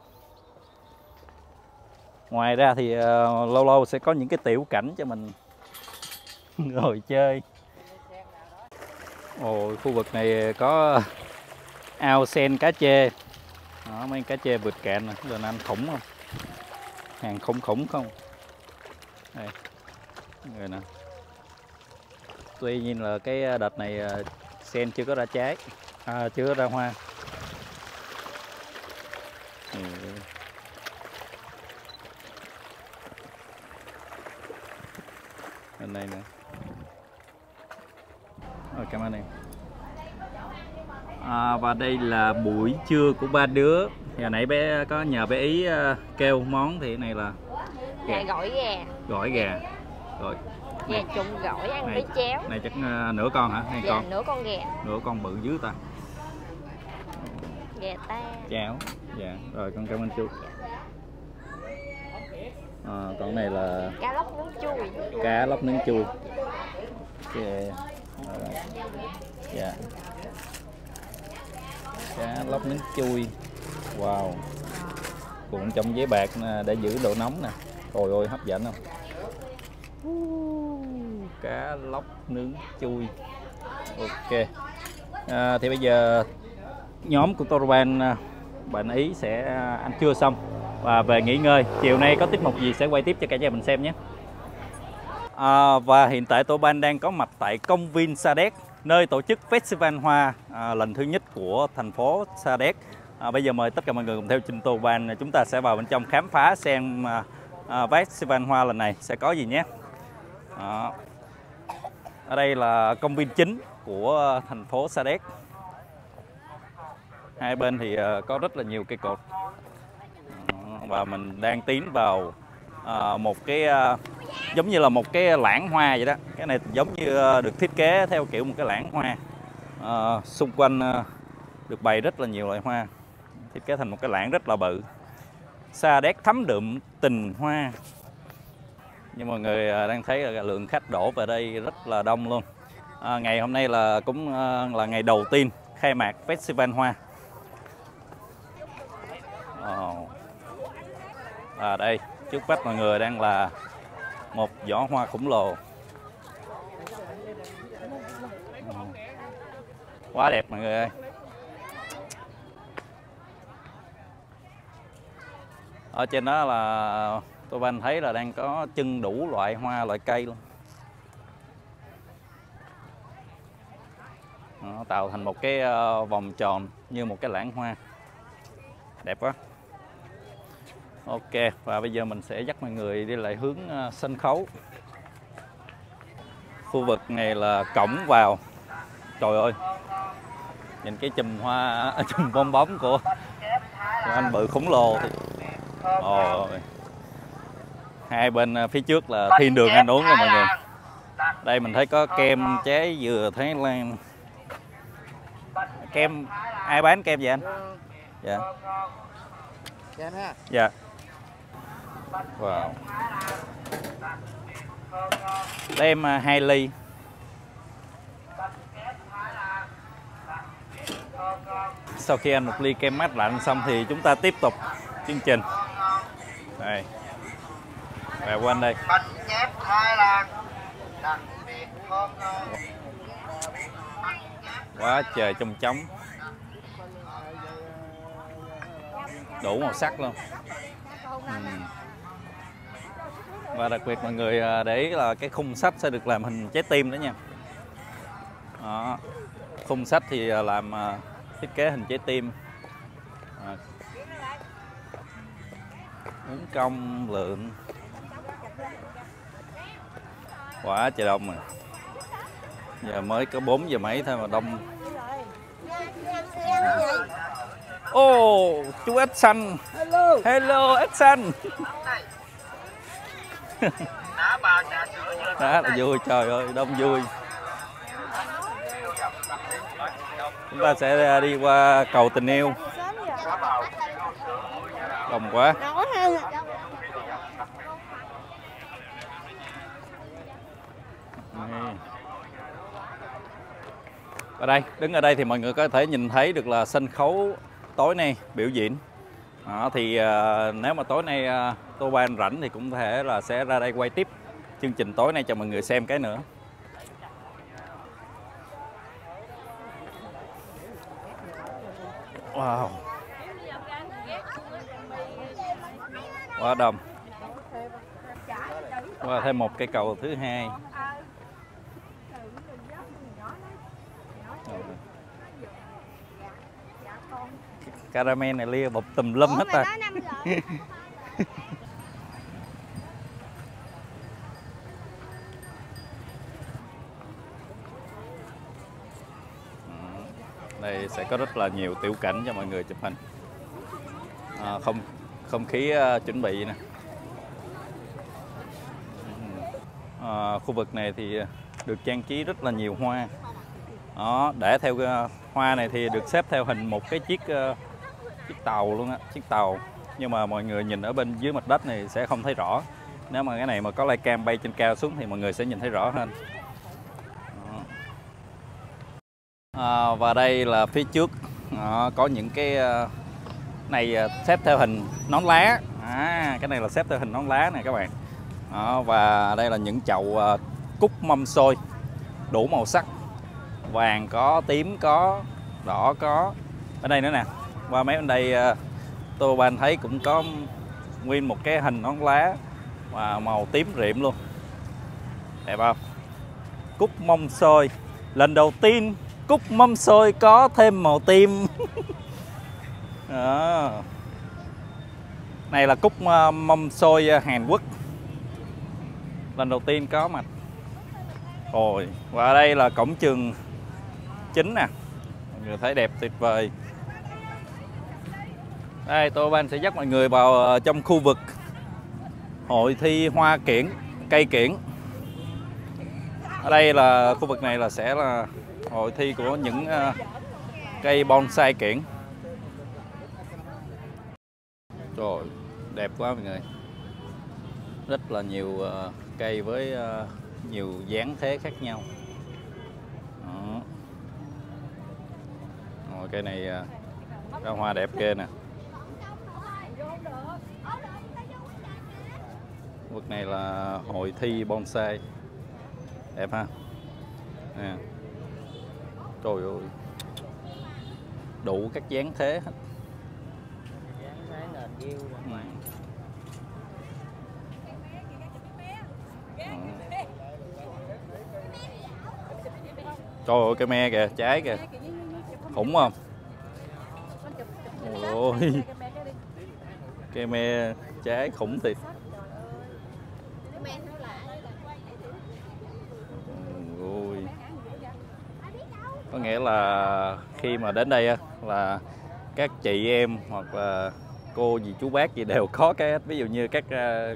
Ngoài ra thì ờ, lâu lâu sẽ có những cái tiểu cảnh cho mình ngồi chơi. Ồ, khu vực này có ao sen cá chê. Đó, mấy cá chê vượt cạn nè, giờ ăn khủng không? Hàng khủng khủng không? Đây. Người nè tuy nhiên là cái à, đợt này à, sen chưa có ra trái à, chưa có ra hoa đây là buổi trưa của ba đứa. Hồi nãy bé có nhờ bé ý à, kêu món thì cái này là gà gỏi gà. Gỏi gà. Rồi. Gà trụng gỏi ăn với chéo này chắc à, nửa con hả? Hai dạ con. nửa con gà. Nửa con bự dưới ta. Gà ta. Cháo. Dạ rồi con cảm ơn chú. À, còn này là cá lóc nướng chui cá lóc nướng chui ok. Dạ cá lóc nướng chui. Wow. Cuộn trong giấy bạc để giữ độ nóng nè. Trời ơi hấp dẫn không? Cá lóc nướng chui. Ok. À, thì bây giờ nhóm của Torban à, bạn ý sẽ à, ăn trưa xong và về nghỉ ngơi. Chiều nay có tiết mục gì sẽ quay tiếp cho cả nhà mình xem nhé. À, và hiện tại tôi ban đang có mặt tại công viên Sa Đéc nơi tổ chức Festival Hoa à, lần thứ nhất của thành phố Sa Đéc. À, bây giờ mời tất cả mọi người cùng theo trình tô ban à, chúng ta sẽ vào bên trong khám phá xem à, à, Festival Hoa lần này sẽ có gì nhé. À, ở đây là công viên chính của thành phố Sa Đéc. Hai bên thì à, có rất là nhiều cây cột. Và mình đang tiến vào à, một cái à, giống như là một cái lãng hoa vậy đó. Cái này giống như à, được thiết kế theo kiểu một cái lãng hoa. À, xung quanh à, được bày rất là nhiều loại hoa thiết kế thành một cái lãng rất là bự. Sa đéc thấm đượm tình hoa. Như mọi người đang thấy là lượng khách đổ về đây rất là đông luôn. À, ngày hôm nay là cũng là ngày đầu tiên khai mạc festival hoa. Oh. à đây trước mắt mọi người đang là một giỏ hoa khổng lồ. Ừ. Quá đẹp mọi người ơi. Ở trên đó là tôi ban thấy là đang có chân đủ loại hoa, loại cây luôn. Nó tạo thành một cái ờ, vòng tròn như một cái lãng hoa. Đẹp quá. Ok và bây giờ mình sẽ dắt mọi người đi lại hướng ờ, sân khấu. Khu vực này là cổng vào. Trời ơi nhìn cái chùm hoa chùm bong bóng của, của anh bự khổng lồ. Ồ, hai bên ờ, phía trước là thiên đường ăn uống rồi mọi người. Đây mình thấy có kem trái dừa Thái Lan. Kem ai bán kem vậy anh? Dạ. Dạ wow. Đây em ờ, à, hai ly. Sau khi ăn một ly kem mát lạnh xong thì chúng ta tiếp tục chương trình. Đây. Và quên đây. Quá trời trong trống đủ màu sắc luôn. Ừ và đặc biệt mọi người à, để ý là cái khung sách sẽ được làm hình trái tim đó nha. Đó. khung sách thì à, làm à, thiết kế hình trái tim. Uống công lượng quá trời đông rồi. Giờ mới có 4 giờ mấy thôi mà đông. Ô oh, chú ếch xanh. Hello. Hello ếch xanh đã đó là vui, trời ơi, đông vui. Chúng ta sẽ đi qua cầu tình yêu. Đông quá. Ở đây, đứng ở đây thì mọi người có thể nhìn thấy được là sân khấu tối nay biểu diễn à, thì à, nếu mà tối nay à, tô ban rảnh thì cũng có thể là sẽ ra đây quay tiếp chương trình tối nay cho mọi người xem cái nữa. Wow. Quá đông. Và thêm một cây cầu thứ hai. Caramel này lia bọc tùm lum hết ta. đây sẽ có rất là nhiều tiểu cảnh cho mọi người chụp hình. À, không không khí uh, chuẩn bị nè. À, khu vực này thì được trang trí rất là nhiều hoa. Đó để theo uh, hoa này thì được xếp theo hình một cái chiếc uh, chiếc tàu luôn á chiếc tàu. Nhưng mà mọi người nhìn ở bên dưới mặt đất này sẽ không thấy rõ. Nếu mà cái này mà có lai cam bay trên cao xuống thì mọi người sẽ nhìn thấy rõ hơn. À, và đây là phía trước. À, có những cái à, này ờ, xếp theo hình nón lá. À, cái này là xếp theo hình nón lá này các bạn. À, và đây là những chậu à, cúc mâm xôi đủ màu sắc. Vàng có tím có đỏ có. Ở đây nữa nè qua mấy bên đây ờ, tôi ban thấy cũng có nguyên một cái hình nón lá mà màu tím riệm luôn. Đẹp không? Cúc mông xôi lần đầu tiên cúc mâm xôi có thêm màu tím. À. này là cúc ờ, mâm xôi ờ, Hàn Quốc. Lần đầu tiên có mặt. Rồi và đây là cổng trường chính nè. Mọi người thấy đẹp tuyệt vời đây tôi ban sẽ dắt mọi người vào ờ, trong khu vực hội thi hoa kiển, cây kiển. Ở đây là, khu vực này là sẽ là hội thi của những ờ, cây bonsai kiển. Rồi đẹp quá mọi người. Rất là nhiều ờ, cây với nhiều dáng thế khác nhau. Đó. Rồi cây này ra hoa đẹp ghê nè vực này là hội thi bonsai. Đẹp ha? Nè trời ơi. Đủ các dáng thế hết. Ừ. Trời ơi cái me kìa, trái kìa. Khủng không? Ôi Cây me trái khủng thiệt. Ôi Có nghĩa là khi mà đến đây là các chị em hoặc là cô gì chú bác gì đều có cái ví dụ như các ờ,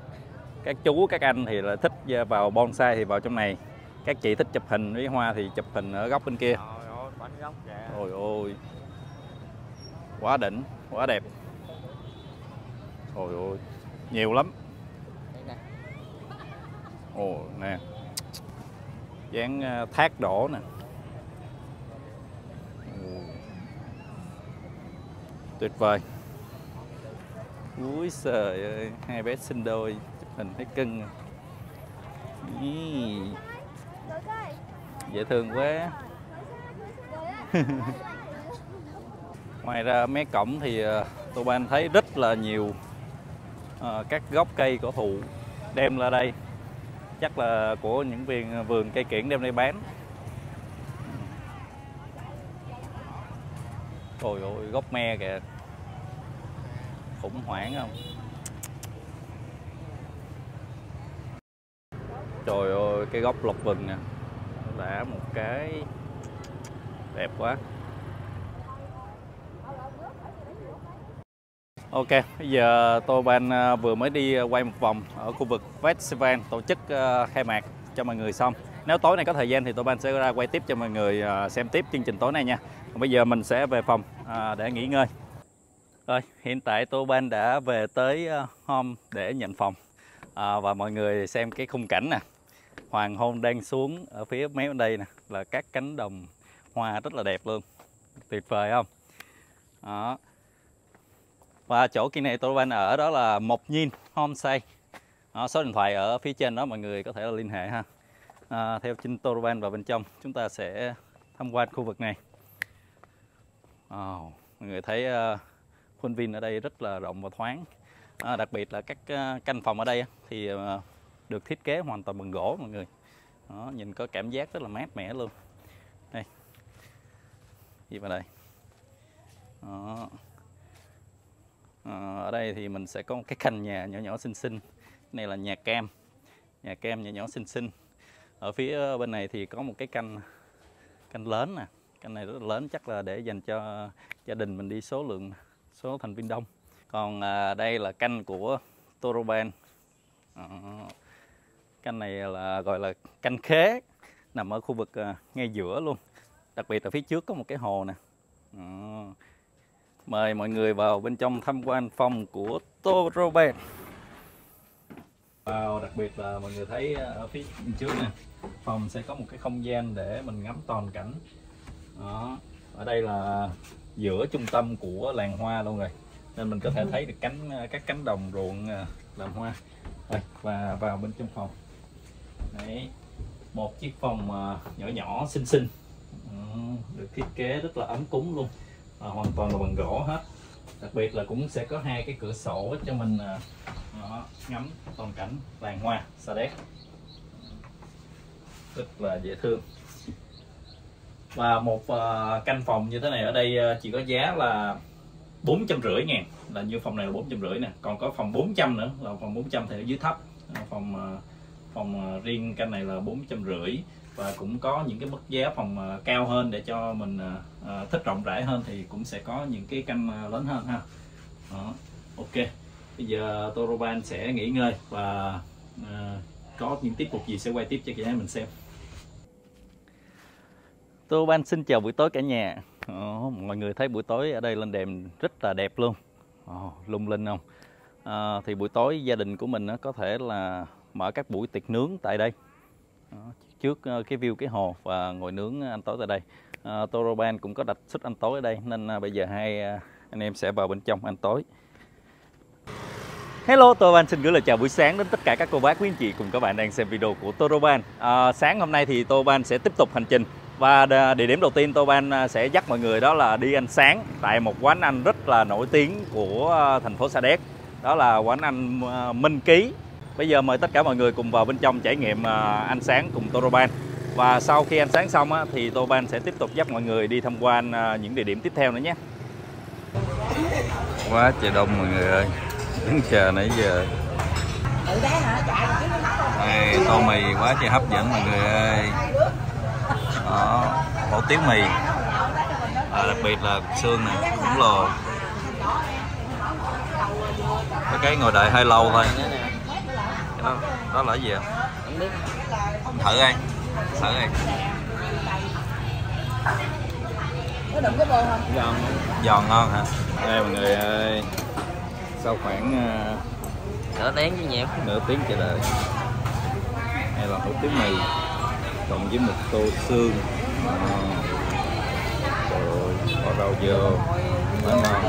các chú các anh thì là thích vào bonsai thì vào trong này. Các chị thích chụp hình với hoa thì chụp hình ở góc bên kia. Ôi ôi. Quá đỉnh quá đẹp ôi ôi nhiều lắm ồ nè dáng ờ, thác đổ nè Ồ. tuyệt vời Úi trời ơi, hai bé sinh đôi chụp hình thấy cưng. Ý, Dễ thương quá. Ngoài ra mé cổng thì ờ, tôi ban thấy rất là nhiều Ờ, các gốc cây cổ thụ đem ra đây. Chắc là của những viên vườn cây kiển đem đây bán. Trời ơi, gốc me kìa khủng hoảng không trời ơi, cái gốc lộc vừng nè đã một cái đẹp quá Ok, bây giờ tôi ban à, vừa mới đi à, quay một vòng ở khu vực festival tổ chức à, khai mạc cho mọi người xong. Nếu tối nay có thời gian thì tôi ban sẽ ra quay tiếp cho mọi người xem tiếp chương trình tối nay nha. Còn bây giờ mình sẽ về phòng để nghỉ ngơi. Rồi, hiện tại tôi Ban đã về tới home để nhận phòng à, Và mọi người xem cái khung cảnh nè Hoàng hôn đang xuống ở phía mé bên đây nè Là các cánh đồng hoa rất là đẹp luôn Tuyệt vời không? Đó và chỗ kia này tôi đang ở đó là Mộc Nhiên Homestay. Đó, Số điện thoại ở phía trên đó mọi người có thể là liên hệ ha. À, Theo Trinh tôi Ban vào bên trong Chúng ta sẽ tham quan khu vực này. Oh, Mọi người thấy uh, khuôn viên ở đây rất là rộng và thoáng. À, đặc biệt là các uh, căn phòng ở đây thì uh, được thiết kế hoàn toàn bằng gỗ mọi người. Đó, nhìn có cảm giác rất là mát mẻ luôn. Đây. Gì vào đây. Đó. À, ở đây thì mình sẽ có một cái căn nhà nhỏ nhỏ xinh xinh. Này là nhà cam. Nhà cam nhỏ nhỏ xinh xinh. Ở phía bên này thì có một cái canh canh lớn nè. Canh này rất là lớn chắc là để dành cho gia đình mình đi số lượng số thành viên đông. Còn à, đây là canh của Toroban à, ờ, canh này là gọi là canh khế nằm ở khu vực à, ngay giữa luôn. Đặc biệt là phía trước có một cái hồ nè. À, mời mọi người vào bên trong tham quan phòng của Toroban vào đặc biệt là mọi người thấy à, ở phía trước nè phòng sẽ có một cái không gian để mình ngắm toàn cảnh. Đó ở đây là giữa trung tâm của làng hoa luôn rồi nên mình có thể thấy được cánh các cánh đồng ruộng à, làm hoa. Rồi, và vào bên trong phòng. Đấy, một chiếc phòng nhỏ nhỏ xinh xinh. Được thiết kế rất là ấm cúng luôn à, hoàn toàn là bằng gỗ hết. Đặc biệt là cũng sẽ có hai cái cửa sổ cho mình à, đó, ngắm toàn cảnh làng hoa Sa Đéc. Rất là dễ thương. Và một à, căn phòng như thế này ở đây à, chỉ có giá là bốn trăm rưỡi ngàn. Là như phòng này là bốn trăm rưỡi nè. Còn có phòng 400 nữa là phòng 400 thì ở dưới thấp. Phòng à, phòng à, riêng căn này là bốn trăm rưỡi và cũng có những cái mức giá phòng ờ, cao hơn để cho mình ờ, ờ, thích rộng rãi hơn thì cũng sẽ có những cái căn lớn hơn ha. Đó. ok. Bây giờ Toroban sẽ nghỉ ngơi và có những tiết mục gì sẽ quay tiếp cho cả nhà mình xem. Toroban xin chào buổi tối cả nhà. Ồ, mọi người thấy buổi tối ở đây lên đèn rất là đẹp luôn. Ồ, lung linh không? À, thì buổi tối gia đình của mình có thể là mở các buổi tiệc nướng tại đây. Đó, trước ờ, cái view cái hồ và ngồi nướng ăn tối tại đây ờ, à, Toroban cũng có đặt suất ăn tối ở đây nên à, bây giờ hai à, anh em sẽ vào bên trong ăn tối Hello, Toroban xin gửi lời chào buổi sáng đến tất cả các cô bác quý anh chị cùng các bạn đang xem video của Toroban. À, sáng hôm nay thì Toroban sẽ tiếp tục hành trình và địa điểm đầu tiên Toroban sẽ dắt mọi người đó là đi ăn sáng tại một quán ăn rất là nổi tiếng của thành phố Sa Đéc. Đó là quán ăn Minh Ký. Bây giờ mời tất cả mọi người cùng vào bên trong trải nghiệm à, ánh sáng cùng Toroban. Và sau khi ánh sáng xong á, thì Toroban sẽ tiếp tục dắt mọi người đi tham quan à, những địa điểm tiếp theo nữa nhé. quá trời đông mọi người ơi. Đứng chờ nãy giờ. Đây tô mì quá trời hấp dẫn mọi người ơi. Đó hủ tiếu mì. À, đặc biệt là xương này cũng lồ. Có cái ngồi đợi hơi lâu thôi cái đó, đó là cái gì ạ thử đây thử đây giòn giòn ngon hả? Đây mọi người ơi. Sau khoảng à, nửa tiếng chứ nhịp nửa tiếng chờ đợi hay là hủ tiếu mì cộng với một tô xương. À, trời ơi có rau vô. Quá ngon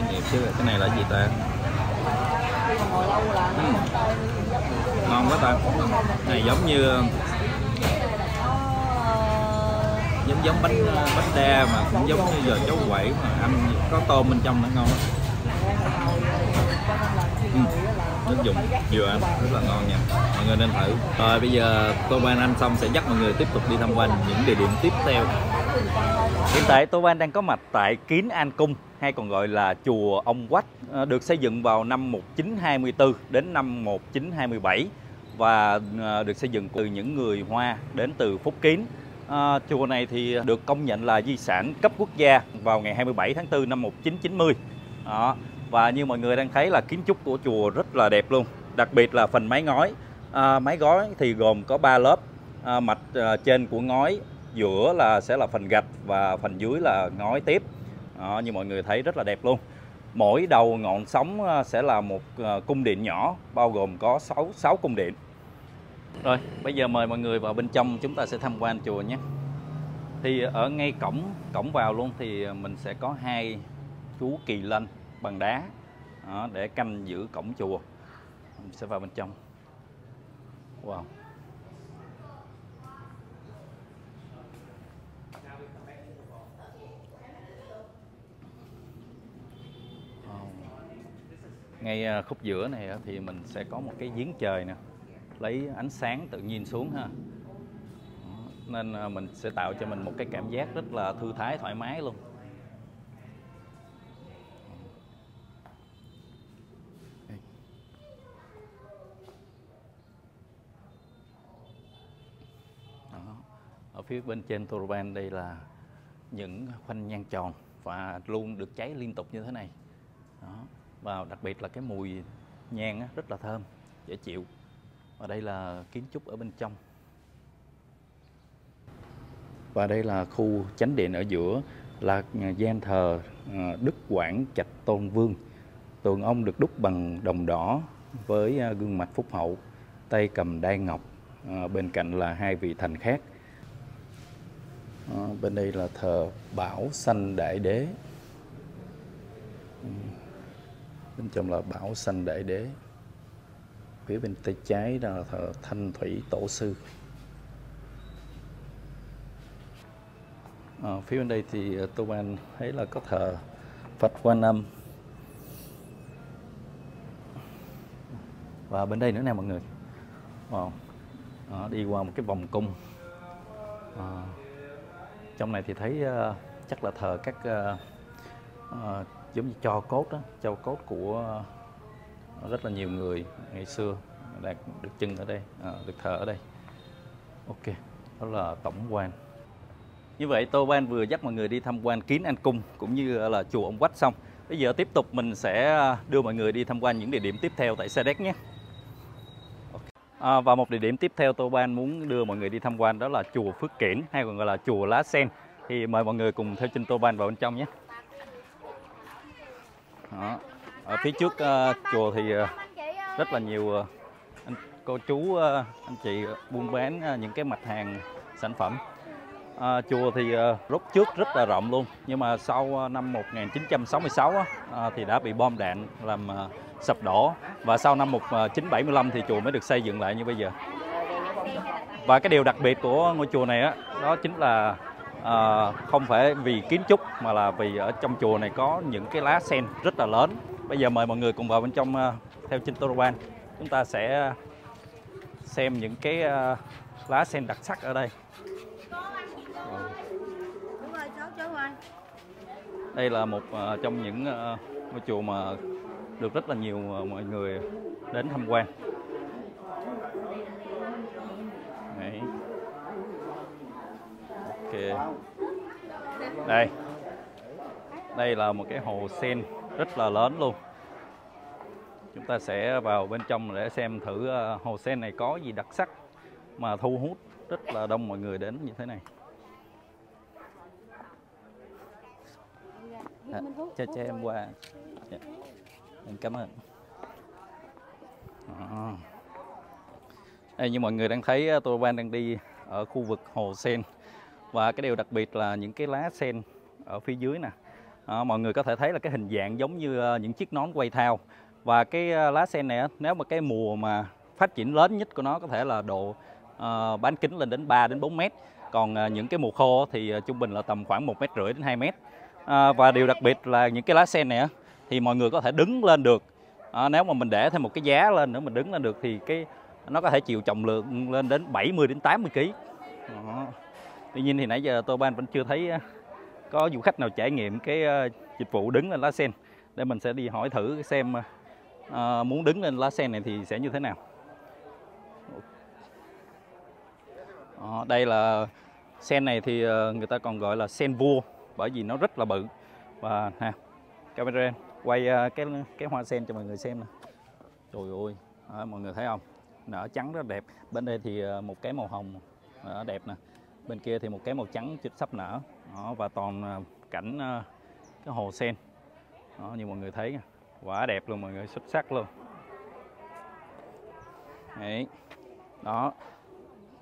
cái nghiệp chứ cái này là gì ta? Ừm. ngon quá ta. Này, giống như, giống giống bánh ờ, bánh đa mà cũng giống như giờ cháo quẩy mà ăn có tôm bên trong nữa, ngon lắm ừ. nước dùng, vừa ăn, rất là ngon nha. Mọi người nên thử. Rồi, bây giờ tô ban ăn xong sẽ dắt mọi người tiếp tục đi tham quan những địa điểm tiếp theo. Hiện tại Tô Ban đang có mặt tại Kiến An Cung hay còn gọi là chùa Ông Quách ờ, được xây dựng vào năm 1924 đến năm 1927 và ờ, được xây dựng từ những người Hoa đến từ Phúc Kiến. À, ờ, chùa này thì được công nhận là di sản cấp quốc gia vào ngày 27 tháng 4 năm 1990. Đó. Và như mọi người đang thấy là kiến trúc của chùa rất là đẹp luôn, đặc biệt là phần mái ngói. À, mái ngói thì gồm có 3 lớp, à, mặt à, trên của ngói giữa là sẽ là phần gạch và phần dưới là ngói tiếp. Đó, như mọi người thấy rất là đẹp luôn. Mỗi đầu ngọn sóng ờ, sẽ là một ờ, cung điện nhỏ bao gồm có 6, 6 cung điện. Rồi bây giờ mời mọi người vào bên trong chúng ta sẽ tham quan chùa nhé. Thì ở ngay cổng cổng vào luôn thì mình sẽ có hai chú kỳ lân bằng đá đó, để canh giữ cổng chùa. Mình sẽ vào bên trong. Wow. Ngay à, khúc giữa này thì mình sẽ có một cái giếng trời nè, lấy ánh sáng tự nhiên xuống ha. Nên à, mình sẽ tạo cho mình một cái cảm giác rất là thư thái, thoải mái luôn. Đó. ở phía bên trên turban đây là những khoanh nhang tròn và luôn được cháy liên tục như thế này. Đó và đặc biệt là cái mùi nhang á, rất là thơm dễ chịu. Và đây là kiến trúc ở bên trong. Và đây là khu chánh điện ở giữa là à, gian thờ à, Đức Quảng Trạch Tôn Vương. Tượng ông được đúc bằng đồng đỏ với à, gương mặt phúc hậu tay cầm đai ngọc bên cạnh là hai vị thần khác. Bên đây là thờ Bảo Sanh Đại Đế bên trong là bảo sanh đại đế. Phía bên tay trái đó là thờ thanh thủy tổ sư. À, phía bên đây thì à, ờ, anh thấy là có thờ Phật Quan Âm và bên đây nữa nè mọi người. Wow. Đó, đi qua một cái vòng cung. À, trong này thì thấy uh, chắc là thờ các uh, uh, giống như cho cốt đó cho cốt của ờ, rất là nhiều người ngày xưa đạt được chân ở đây à, được thờ ở đây ok đó là tổng quan như vậy Tô Ban vừa dắt mọi người đi tham quan Kiến An Cung cũng như là chùa Ông Quách xong. Bây giờ tiếp tục mình sẽ đưa mọi người đi tham quan những địa điểm tiếp theo tại Sa Đéc nhé. À, và một địa điểm tiếp theo Tô Ban muốn đưa mọi người đi tham quan đó là chùa Phước Kiển hay còn gọi là chùa Lá Sen. Thì mời mọi người cùng theo chân Tô Ban vào bên trong nhé. Đó. Ở phía trước uh, chùa thì uh, rất là nhiều uh, anh cô chú uh, anh chị buôn bán uh, những cái mặt hàng sản phẩm. À, chùa thì uh, lúc trước rất là rộng luôn nhưng mà sau uh, năm 1966 á, thì đã bị bom đạn làm uh, sập đổ. Và sau năm 1975 thì chùa mới được xây dựng lại như bây giờ. Và cái điều đặc biệt của ngôi chùa này á đó chính là à, không phải vì kiến trúc mà là vì ở trong chùa này có những cái lá sen rất là lớn. Bây giờ mời mọi người cùng vào bên trong à, theo trên Toroban chúng ta sẽ xem những cái à, lá sen đặc sắc ở đây. Đây là một trong những ngôi chùa mà được rất là nhiều mọi người đến tham quan Đấy ok. Đây. Đây là một cái hồ sen rất là lớn luôn. Chúng ta sẽ vào bên trong để xem thử ờ, hồ sen này có gì đặc sắc mà thu hút rất là đông mọi người đến như thế này. À, cho cho em qua. Dạ. em cảm ơn. Ờ. À. đây như mọi người đang thấy ờ, tôi ban đang đi ở khu vực hồ sen và cái điều đặc biệt là những cái lá sen ở phía dưới nè. À, mọi người có thể thấy là cái hình dạng giống như ờ, những chiếc nón quay thao. Và cái ờ, lá sen này nếu mà cái mùa mà phát triển lớn nhất của nó có thể là độ uh, bán kính lên đến 3 đến 4 mét. Còn uh, những cái mùa khô thì uh, trung bình là tầm khoảng một mét rưỡi đến 2 mét. Uh, và điều đặc biệt là những cái lá sen này thì mọi người có thể đứng lên được. À, nếu mà mình để thêm một cái giá lên nữa mình đứng lên được thì cái nó có thể chịu trọng lượng lên đến 70 đến 80 kg Đó tuy nhiên thì nãy giờ tôi ban vẫn chưa thấy ờ, có du khách nào trải nghiệm cái ờ, dịch vụ đứng lên lá sen. Để mình sẽ đi hỏi thử xem à, muốn đứng lên lá sen này thì sẽ như thế nào. À, đây là sen này thì người ta còn gọi là sen vua bởi vì nó rất là bự. Và ha, camera quay cái cái hoa sen cho mọi người xem nè. Trời ơi à, mọi người thấy không? Nở trắng rất đẹp. Bên đây thì một cái màu hồng đẹp nè bên kia thì một cái màu trắng sắp nở. Đó, và toàn à, cảnh à, cái hồ sen. Đó, như mọi người thấy quả đẹp luôn mọi người xuất sắc luôn. Đấy. đó.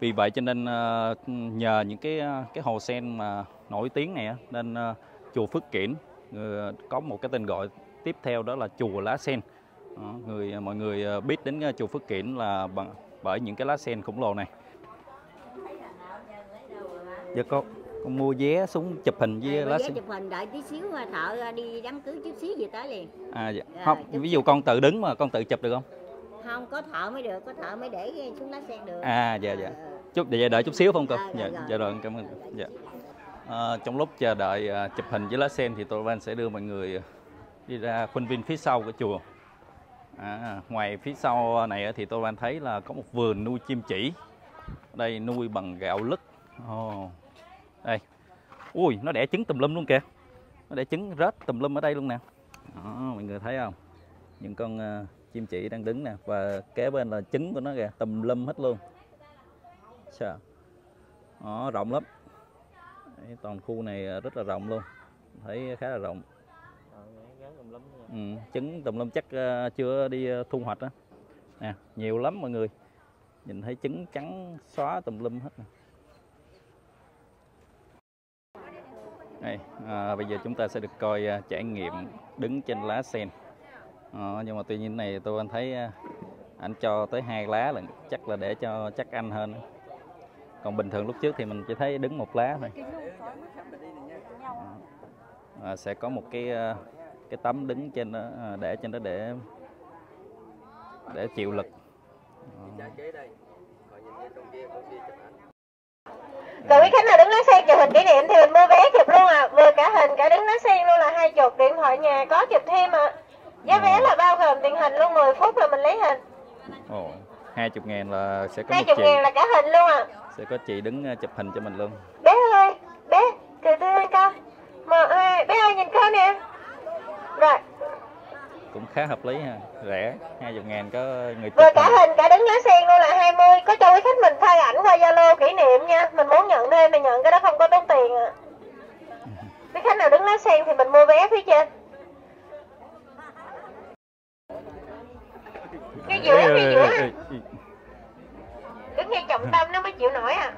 Vì vậy cho nên à, nhờ những cái cái hồ sen mà nổi tiếng này nên chùa Phước Kiển ờ, có một cái tên gọi tiếp theo đó là chùa lá sen. Đó, người mọi người biết đến chùa Phước Kiển là bằng bởi những cái lá sen khổng lồ này dạ con con mua vé xuống chụp hình với Rồi, lá vé chụp hình đợi tí xíu à, thợ đi đám cưới chút xíu về tới liền. À dạ. Rồi, không ví dụ con tự đứng mà con tự chụp được không? Không có thợ mới được có thợ mới để xuống lá sen được. À dạ dạ. Ờ, chút dạ, đợi chút xíu không con À, dạ rồi, rồi. dạ rồi cảm ơn. Dạ. à, trong lúc chờ đợi à, chụp hình với lá sen thì tôi van sẽ đưa mọi người đi ra khuôn viên phía sau của chùa. À, ngoài phía sau này thì tôi van thấy là có một vườn nuôi chim chỉ. Đây nuôi bằng gạo lứt. Ồ đây ui nó đẻ trứng tùm lum luôn kìa. Nó đẻ trứng rết tùm lum ở đây luôn nè. Đó, mọi người thấy không? Những con uh, chim chỉ đang đứng nè và kế bên là trứng của nó kìa tùm lum hết luôn. Chà. Đó, rộng lắm. Đấy, toàn khu này ờ, rất là rộng luôn. Thấy khá là rộng. Ừ, trứng tùm lum chắc uh, chưa đi uh, thu hoạch á. Nè nhiều lắm mọi người. Nhìn thấy trứng trắng xóa tùm lum hết nè. Đây à, bây giờ chúng ta sẽ được coi à, trải nghiệm đứng trên lá sen. À, nhưng mà tuy nhiên này tôi anh thấy à, anh cho tới hai lá là chắc là để cho chắc anh hơn. Còn bình thường lúc trước thì mình chỉ thấy đứng một lá thôi. À, sẽ có một cái ờ, cái tấm đứng trên đó à, để trên đó để để chịu lực. À. Còn quý khách nào đứng lá sen chụp hình kỷ niệm thì mình mua vé chụp luôn à. Vừa cả hình cả đứng lá sen luôn là hai chục Điện thoại nhà có chụp thêm à. Giá vé là bao gồm tiền hình luôn 10 phút là mình lấy hình. Ồ, 20 ngàn là sẽ có 20 chị. ngàn là cả hình luôn à. Sẽ có chị đứng ờ, chụp hình cho mình luôn. Bé ơi, bé, từ từ lên con Một, hai, bé ơi nhìn con nè. Rồi, cũng khá hợp lý ha rẻ 20 ngàn có người chụp vừa cả hình. cả đứng lá sen luôn là 20 Có cho quý khách mình thay ảnh qua Zalo kỷ niệm nha Mình muốn nhận thêm thì nhận cái đó không có tốn tiền à. Quý khách nào đứng lá sen thì mình mua vé phía trên. Cái giữa, cái giữa. Đứng ngay trọng tâm nó mới chịu nổi à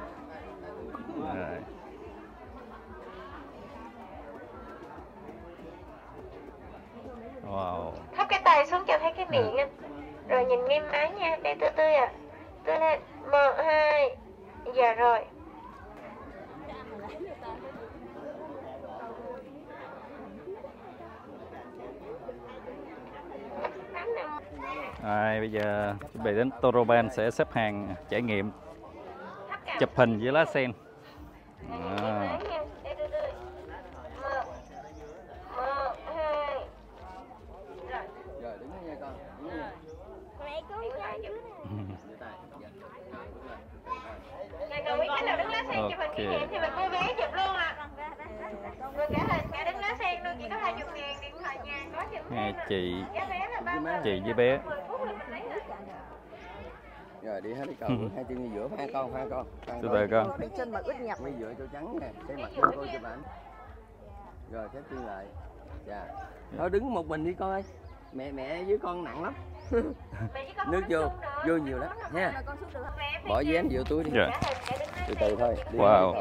Wow. Thấp cái tay xuống cho thấy cái miệng anh Rồi nhìn nghiêm ái nha Đây tươi tươi à Tươi lên Một, hai Dạ rồi Rồi, bây giờ chuẩn bị đến Toroban sẽ xếp hàng trải nghiệm chụp hình với lá sen. À. Này còn quý khách nào đứng kỷ niệm thì mình mua vé chụp luôn à Vừa cả hình cả đứng lá sen luôn chỉ có 20 ngàn điện thoại nhà có chụp Hai chị chị với bé. 10 phút là mình lấy hình rồi đi hết đi cầu hai chân ngay giữa. Hai con hai con hai Từ từ con. đi chân mà ít nhập ngay giữa chỗ trắng nè. Cái mặt con coi chụp ảnh rồi khép chân lại. Dạ. Thôi đứng một mình đi con ơi mẹ mẹ với con nặng lắm nước vô vô nhiều lắm nha bỏ em vô túi đi Dạ. từ từ thôi đi Wow.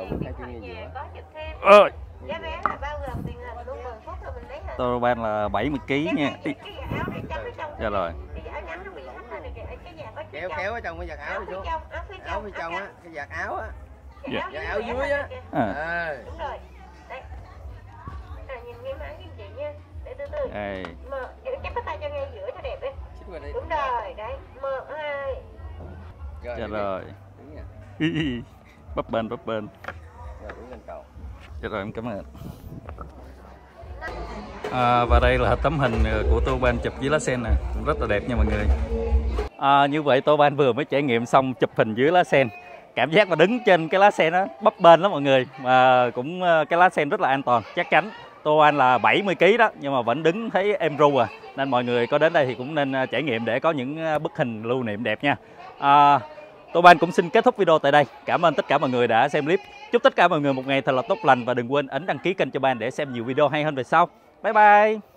Ơi, Giá vé là bao gồm tiền hình luôn 10 phút là mình lấy hình Toroban là 70 kg nha. Dạ rồi. Kéo kéo ở trong cái giặt áo đi xuống áo phía trong á cái giặt áo á Dạ. giặt áo dưới á À. à. Đúng rồi. Đấy. À, nhìn nghiêm áo giùm chị nha. Để từ từ. Đây. Một, giữ chắc cái tay cho ngay giữa cho đẹp đi. Đúng rồi, đấy. Một, hai. rồi Dạ rồi. Bắp bên, bắp bên. rồi đứng lên cầu Dạ rồi, em cảm ơn. À, và đây là tấm hình của Tô Ban chụp dưới lá sen nè, cũng rất là đẹp nha mọi người. À, như vậy Tô Ban vừa mới trải nghiệm xong chụp hình dưới lá sen. Cảm giác mà đứng trên cái lá sen nó bấp bênh lắm mọi người. Mà cũng ờ, cái lá sen rất là an toàn, chắc chắn. Tô An là 70 kg đó nhưng mà vẫn đứng thấy em ru à. Nên mọi người có đến đây thì cũng nên à, trải nghiệm để có những à, bức hình lưu niệm đẹp nha. À, Tô Ban cũng xin kết thúc video tại đây. Cảm ơn tất cả mọi người đã xem clip. Chúc tất cả mọi người một ngày thật là tốt lành và đừng quên ấn đăng ký kênh cho Ban để xem nhiều video hay hơn về sau. Bye bye.